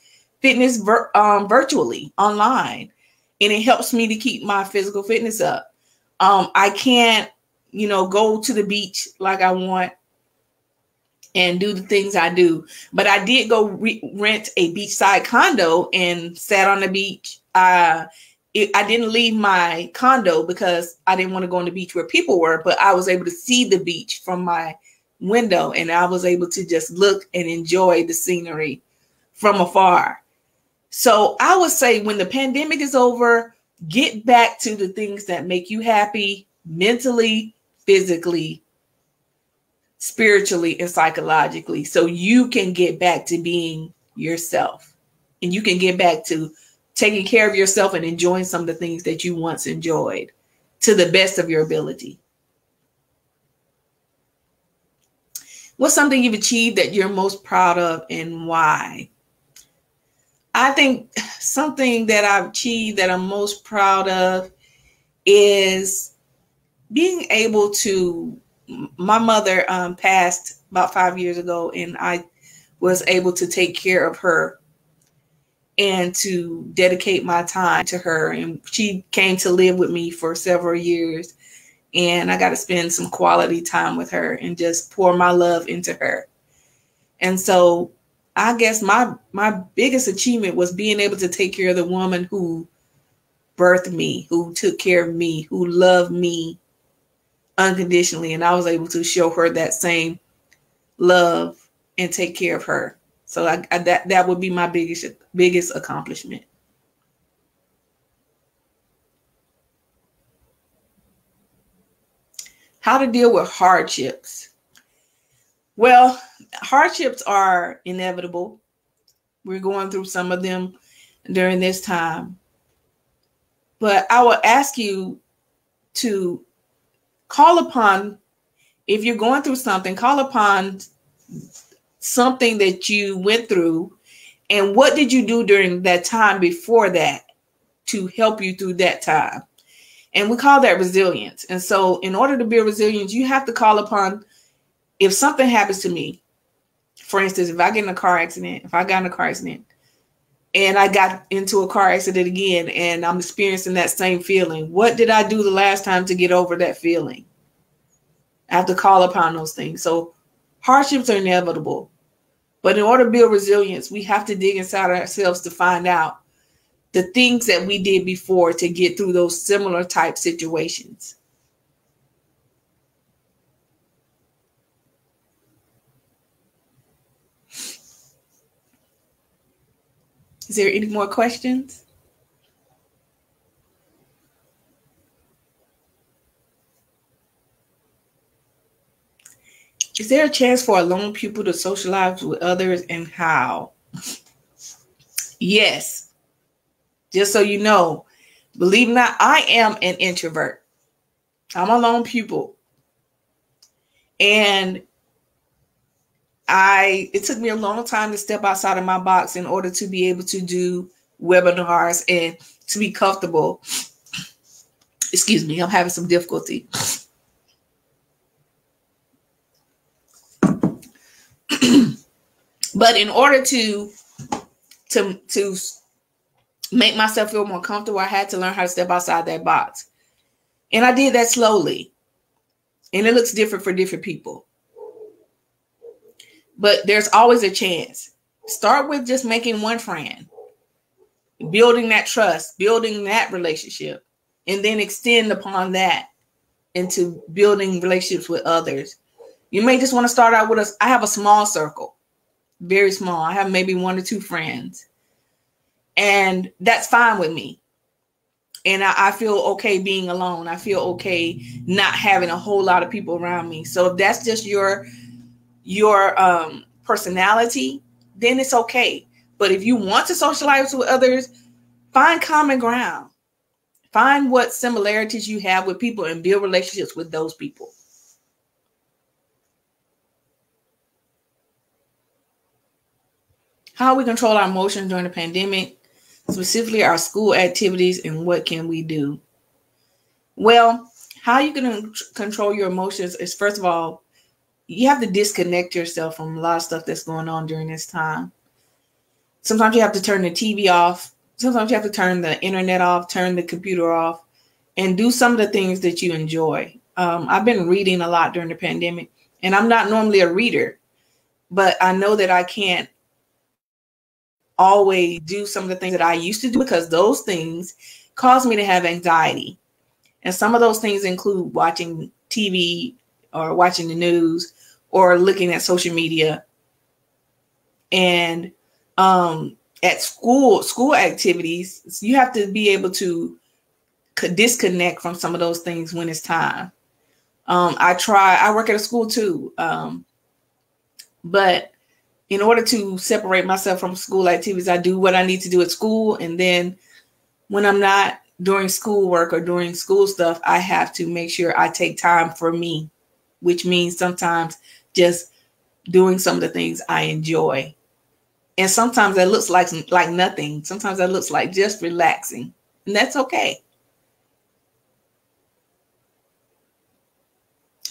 fitness vir- um, virtually online, and it helps me to keep my physical fitness up. Um, I can't, you know, go to the beach like I want and do the things I do, but I did go re- rent a beachside condo and sat on the beach. Uh, it, I didn't leave my condo because I didn't want to go on the beach where people were, but I was able to see the beach from my window and I was able to just look and enjoy the scenery from afar. So I would say when the pandemic is over, get back to the things that make you happy mentally, physically, spiritually, and psychologically so you can get back to being yourself and you can get back to taking care of yourself and enjoying some of the things that you once enjoyed to the best of your ability. What's something you've achieved that you're most proud of and why? I think something that I've achieved that I'm most proud of is being able to. My mother um, passed about five years ago, and I was able to take care of her and to dedicate my time to her. And she came to live with me for several years. And I got to spend some quality time with her and just pour my love into her. And so I guess my my biggest achievement was being able to take care of the woman who birthed me, who took care of me, who loved me unconditionally. And I was able to show her that same love and take care of her. So I, I, that that would be my biggest biggest accomplishment. How to deal with hardships. Well, hardships are inevitable. We're going through some of them during this time. But I will ask you to call upon, if you're going through something, call upon something that you went through. And what did you do during that time before that to help you through that time? And we call that resilience. And so in order to build resilience you have to call upon if something happens to me for instance if i get in a car accident if i got in a car accident and I got into a car accident again and I'm experiencing that same feeling. What did I do the last time to get over that feeling? I have to call upon those things. So hardships are inevitable. But in order to build resilience, we have to dig inside ourselves to find out the things that we did before to get through those similar type situations. Is there any more questions? Is there a chance for a lone pupil to socialize with others and how? <laughs> yes. Just so you know, believe not, I am an introvert. I'm a lone pupil. And I it took me a long time to step outside of my box in order to be able to do webinars and to be comfortable. Excuse me, I'm having some difficulty. <clears throat> but in order to to to make myself feel more comfortable, I had to learn how to step outside that box. And I did that slowly. And it looks different for different people but there's always a chance. Start with just making one friend, building that trust, building that relationship, and then extend upon that into building relationships with others. You may just want to start out with us. I have a small circle, very small. I have maybe one or two friends, and that's fine with me. And I, I feel okay being alone. I feel okay not having a whole lot of people around me. So if that's just your your um, personality, then it's okay. But if you want to socialize with others, find common ground. Find what similarities you have with people and build relationships with those people. How we control our emotions during the pandemic, specifically our school activities, and what can we do? Well, how you can control your emotions is first of all you have to disconnect yourself from a lot of stuff that's going on during this time. Sometimes you have to turn the TV off. Sometimes you have to turn the internet off, turn the computer off, and do some of the things that you enjoy. Um, I've been reading a lot during the pandemic, and I'm not normally a reader, but I know that I can't always do some of the things that I used to do because those things cause me to have anxiety. And some of those things include watching TV or watching the news or looking at social media. And um at school school activities you have to be able to disconnect from some of those things when it's time. Um i try i work at a school too um but in order to separate myself from school activities i do what i need to do at school. And then when i'm not during school work or during school stuff i have to make sure i take time for me which means sometimes just doing some of the things I enjoy. And sometimes that looks like like nothing. Sometimes that looks like just relaxing. And that's okay.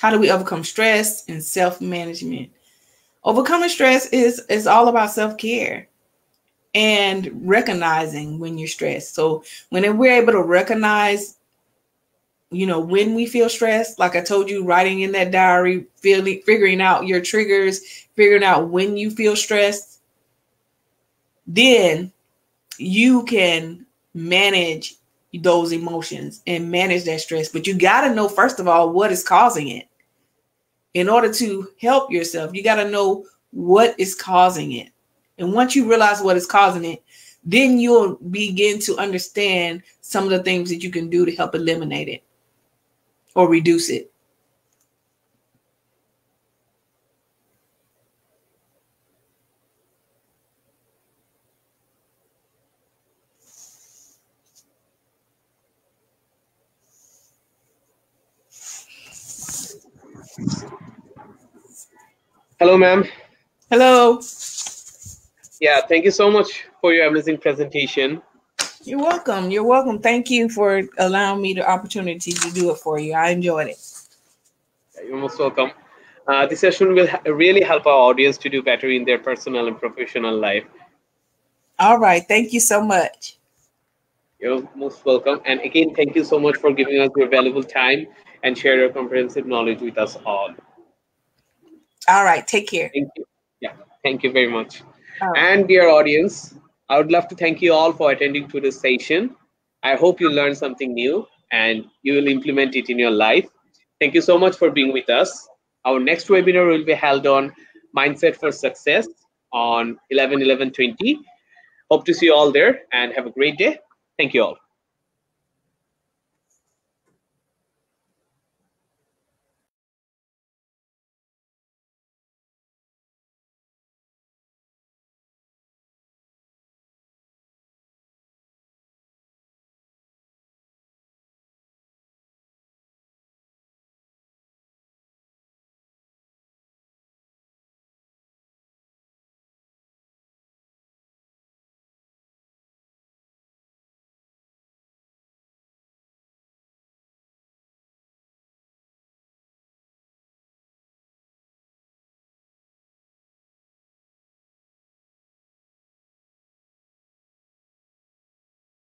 How do we overcome stress and self-management? Overcoming stress is is all about self-care and recognizing when you're stressed. So when we're able to recognize you know, when we feel stressed, like I told you, writing in that diary, feeling, figuring out your triggers, figuring out when you feel stressed, then you can manage those emotions and manage that stress. But you got to know, first of all, what is causing it. In order to help yourself, you got to know what is causing it. And once you realize what is causing it, then you'll begin to understand some of the things that you can do to help eliminate it or reduce it. Hello, ma'am. Hello. Yeah, thank you so much for your amazing presentation. You're welcome. You're welcome. Thank you for allowing me the opportunity to do it for you. I enjoyed it. You're most welcome. Uh, this session will ha- really help our audience to do better in their personal and professional life. All right. Thank you so much. You're most welcome. And again, thank you so much for giving us your valuable time and share your comprehensive knowledge with us all. All right. Take care. Thank you. Yeah, thank you very much. Right. And dear audience, I would love to thank you all for attending to this session. I hope you learned something new and you will implement it in your life. Thank you so much for being with us. Our next webinar will be held on Mindset for Success on 11 11 20. Hope to see you all there and have a great day. Thank you all.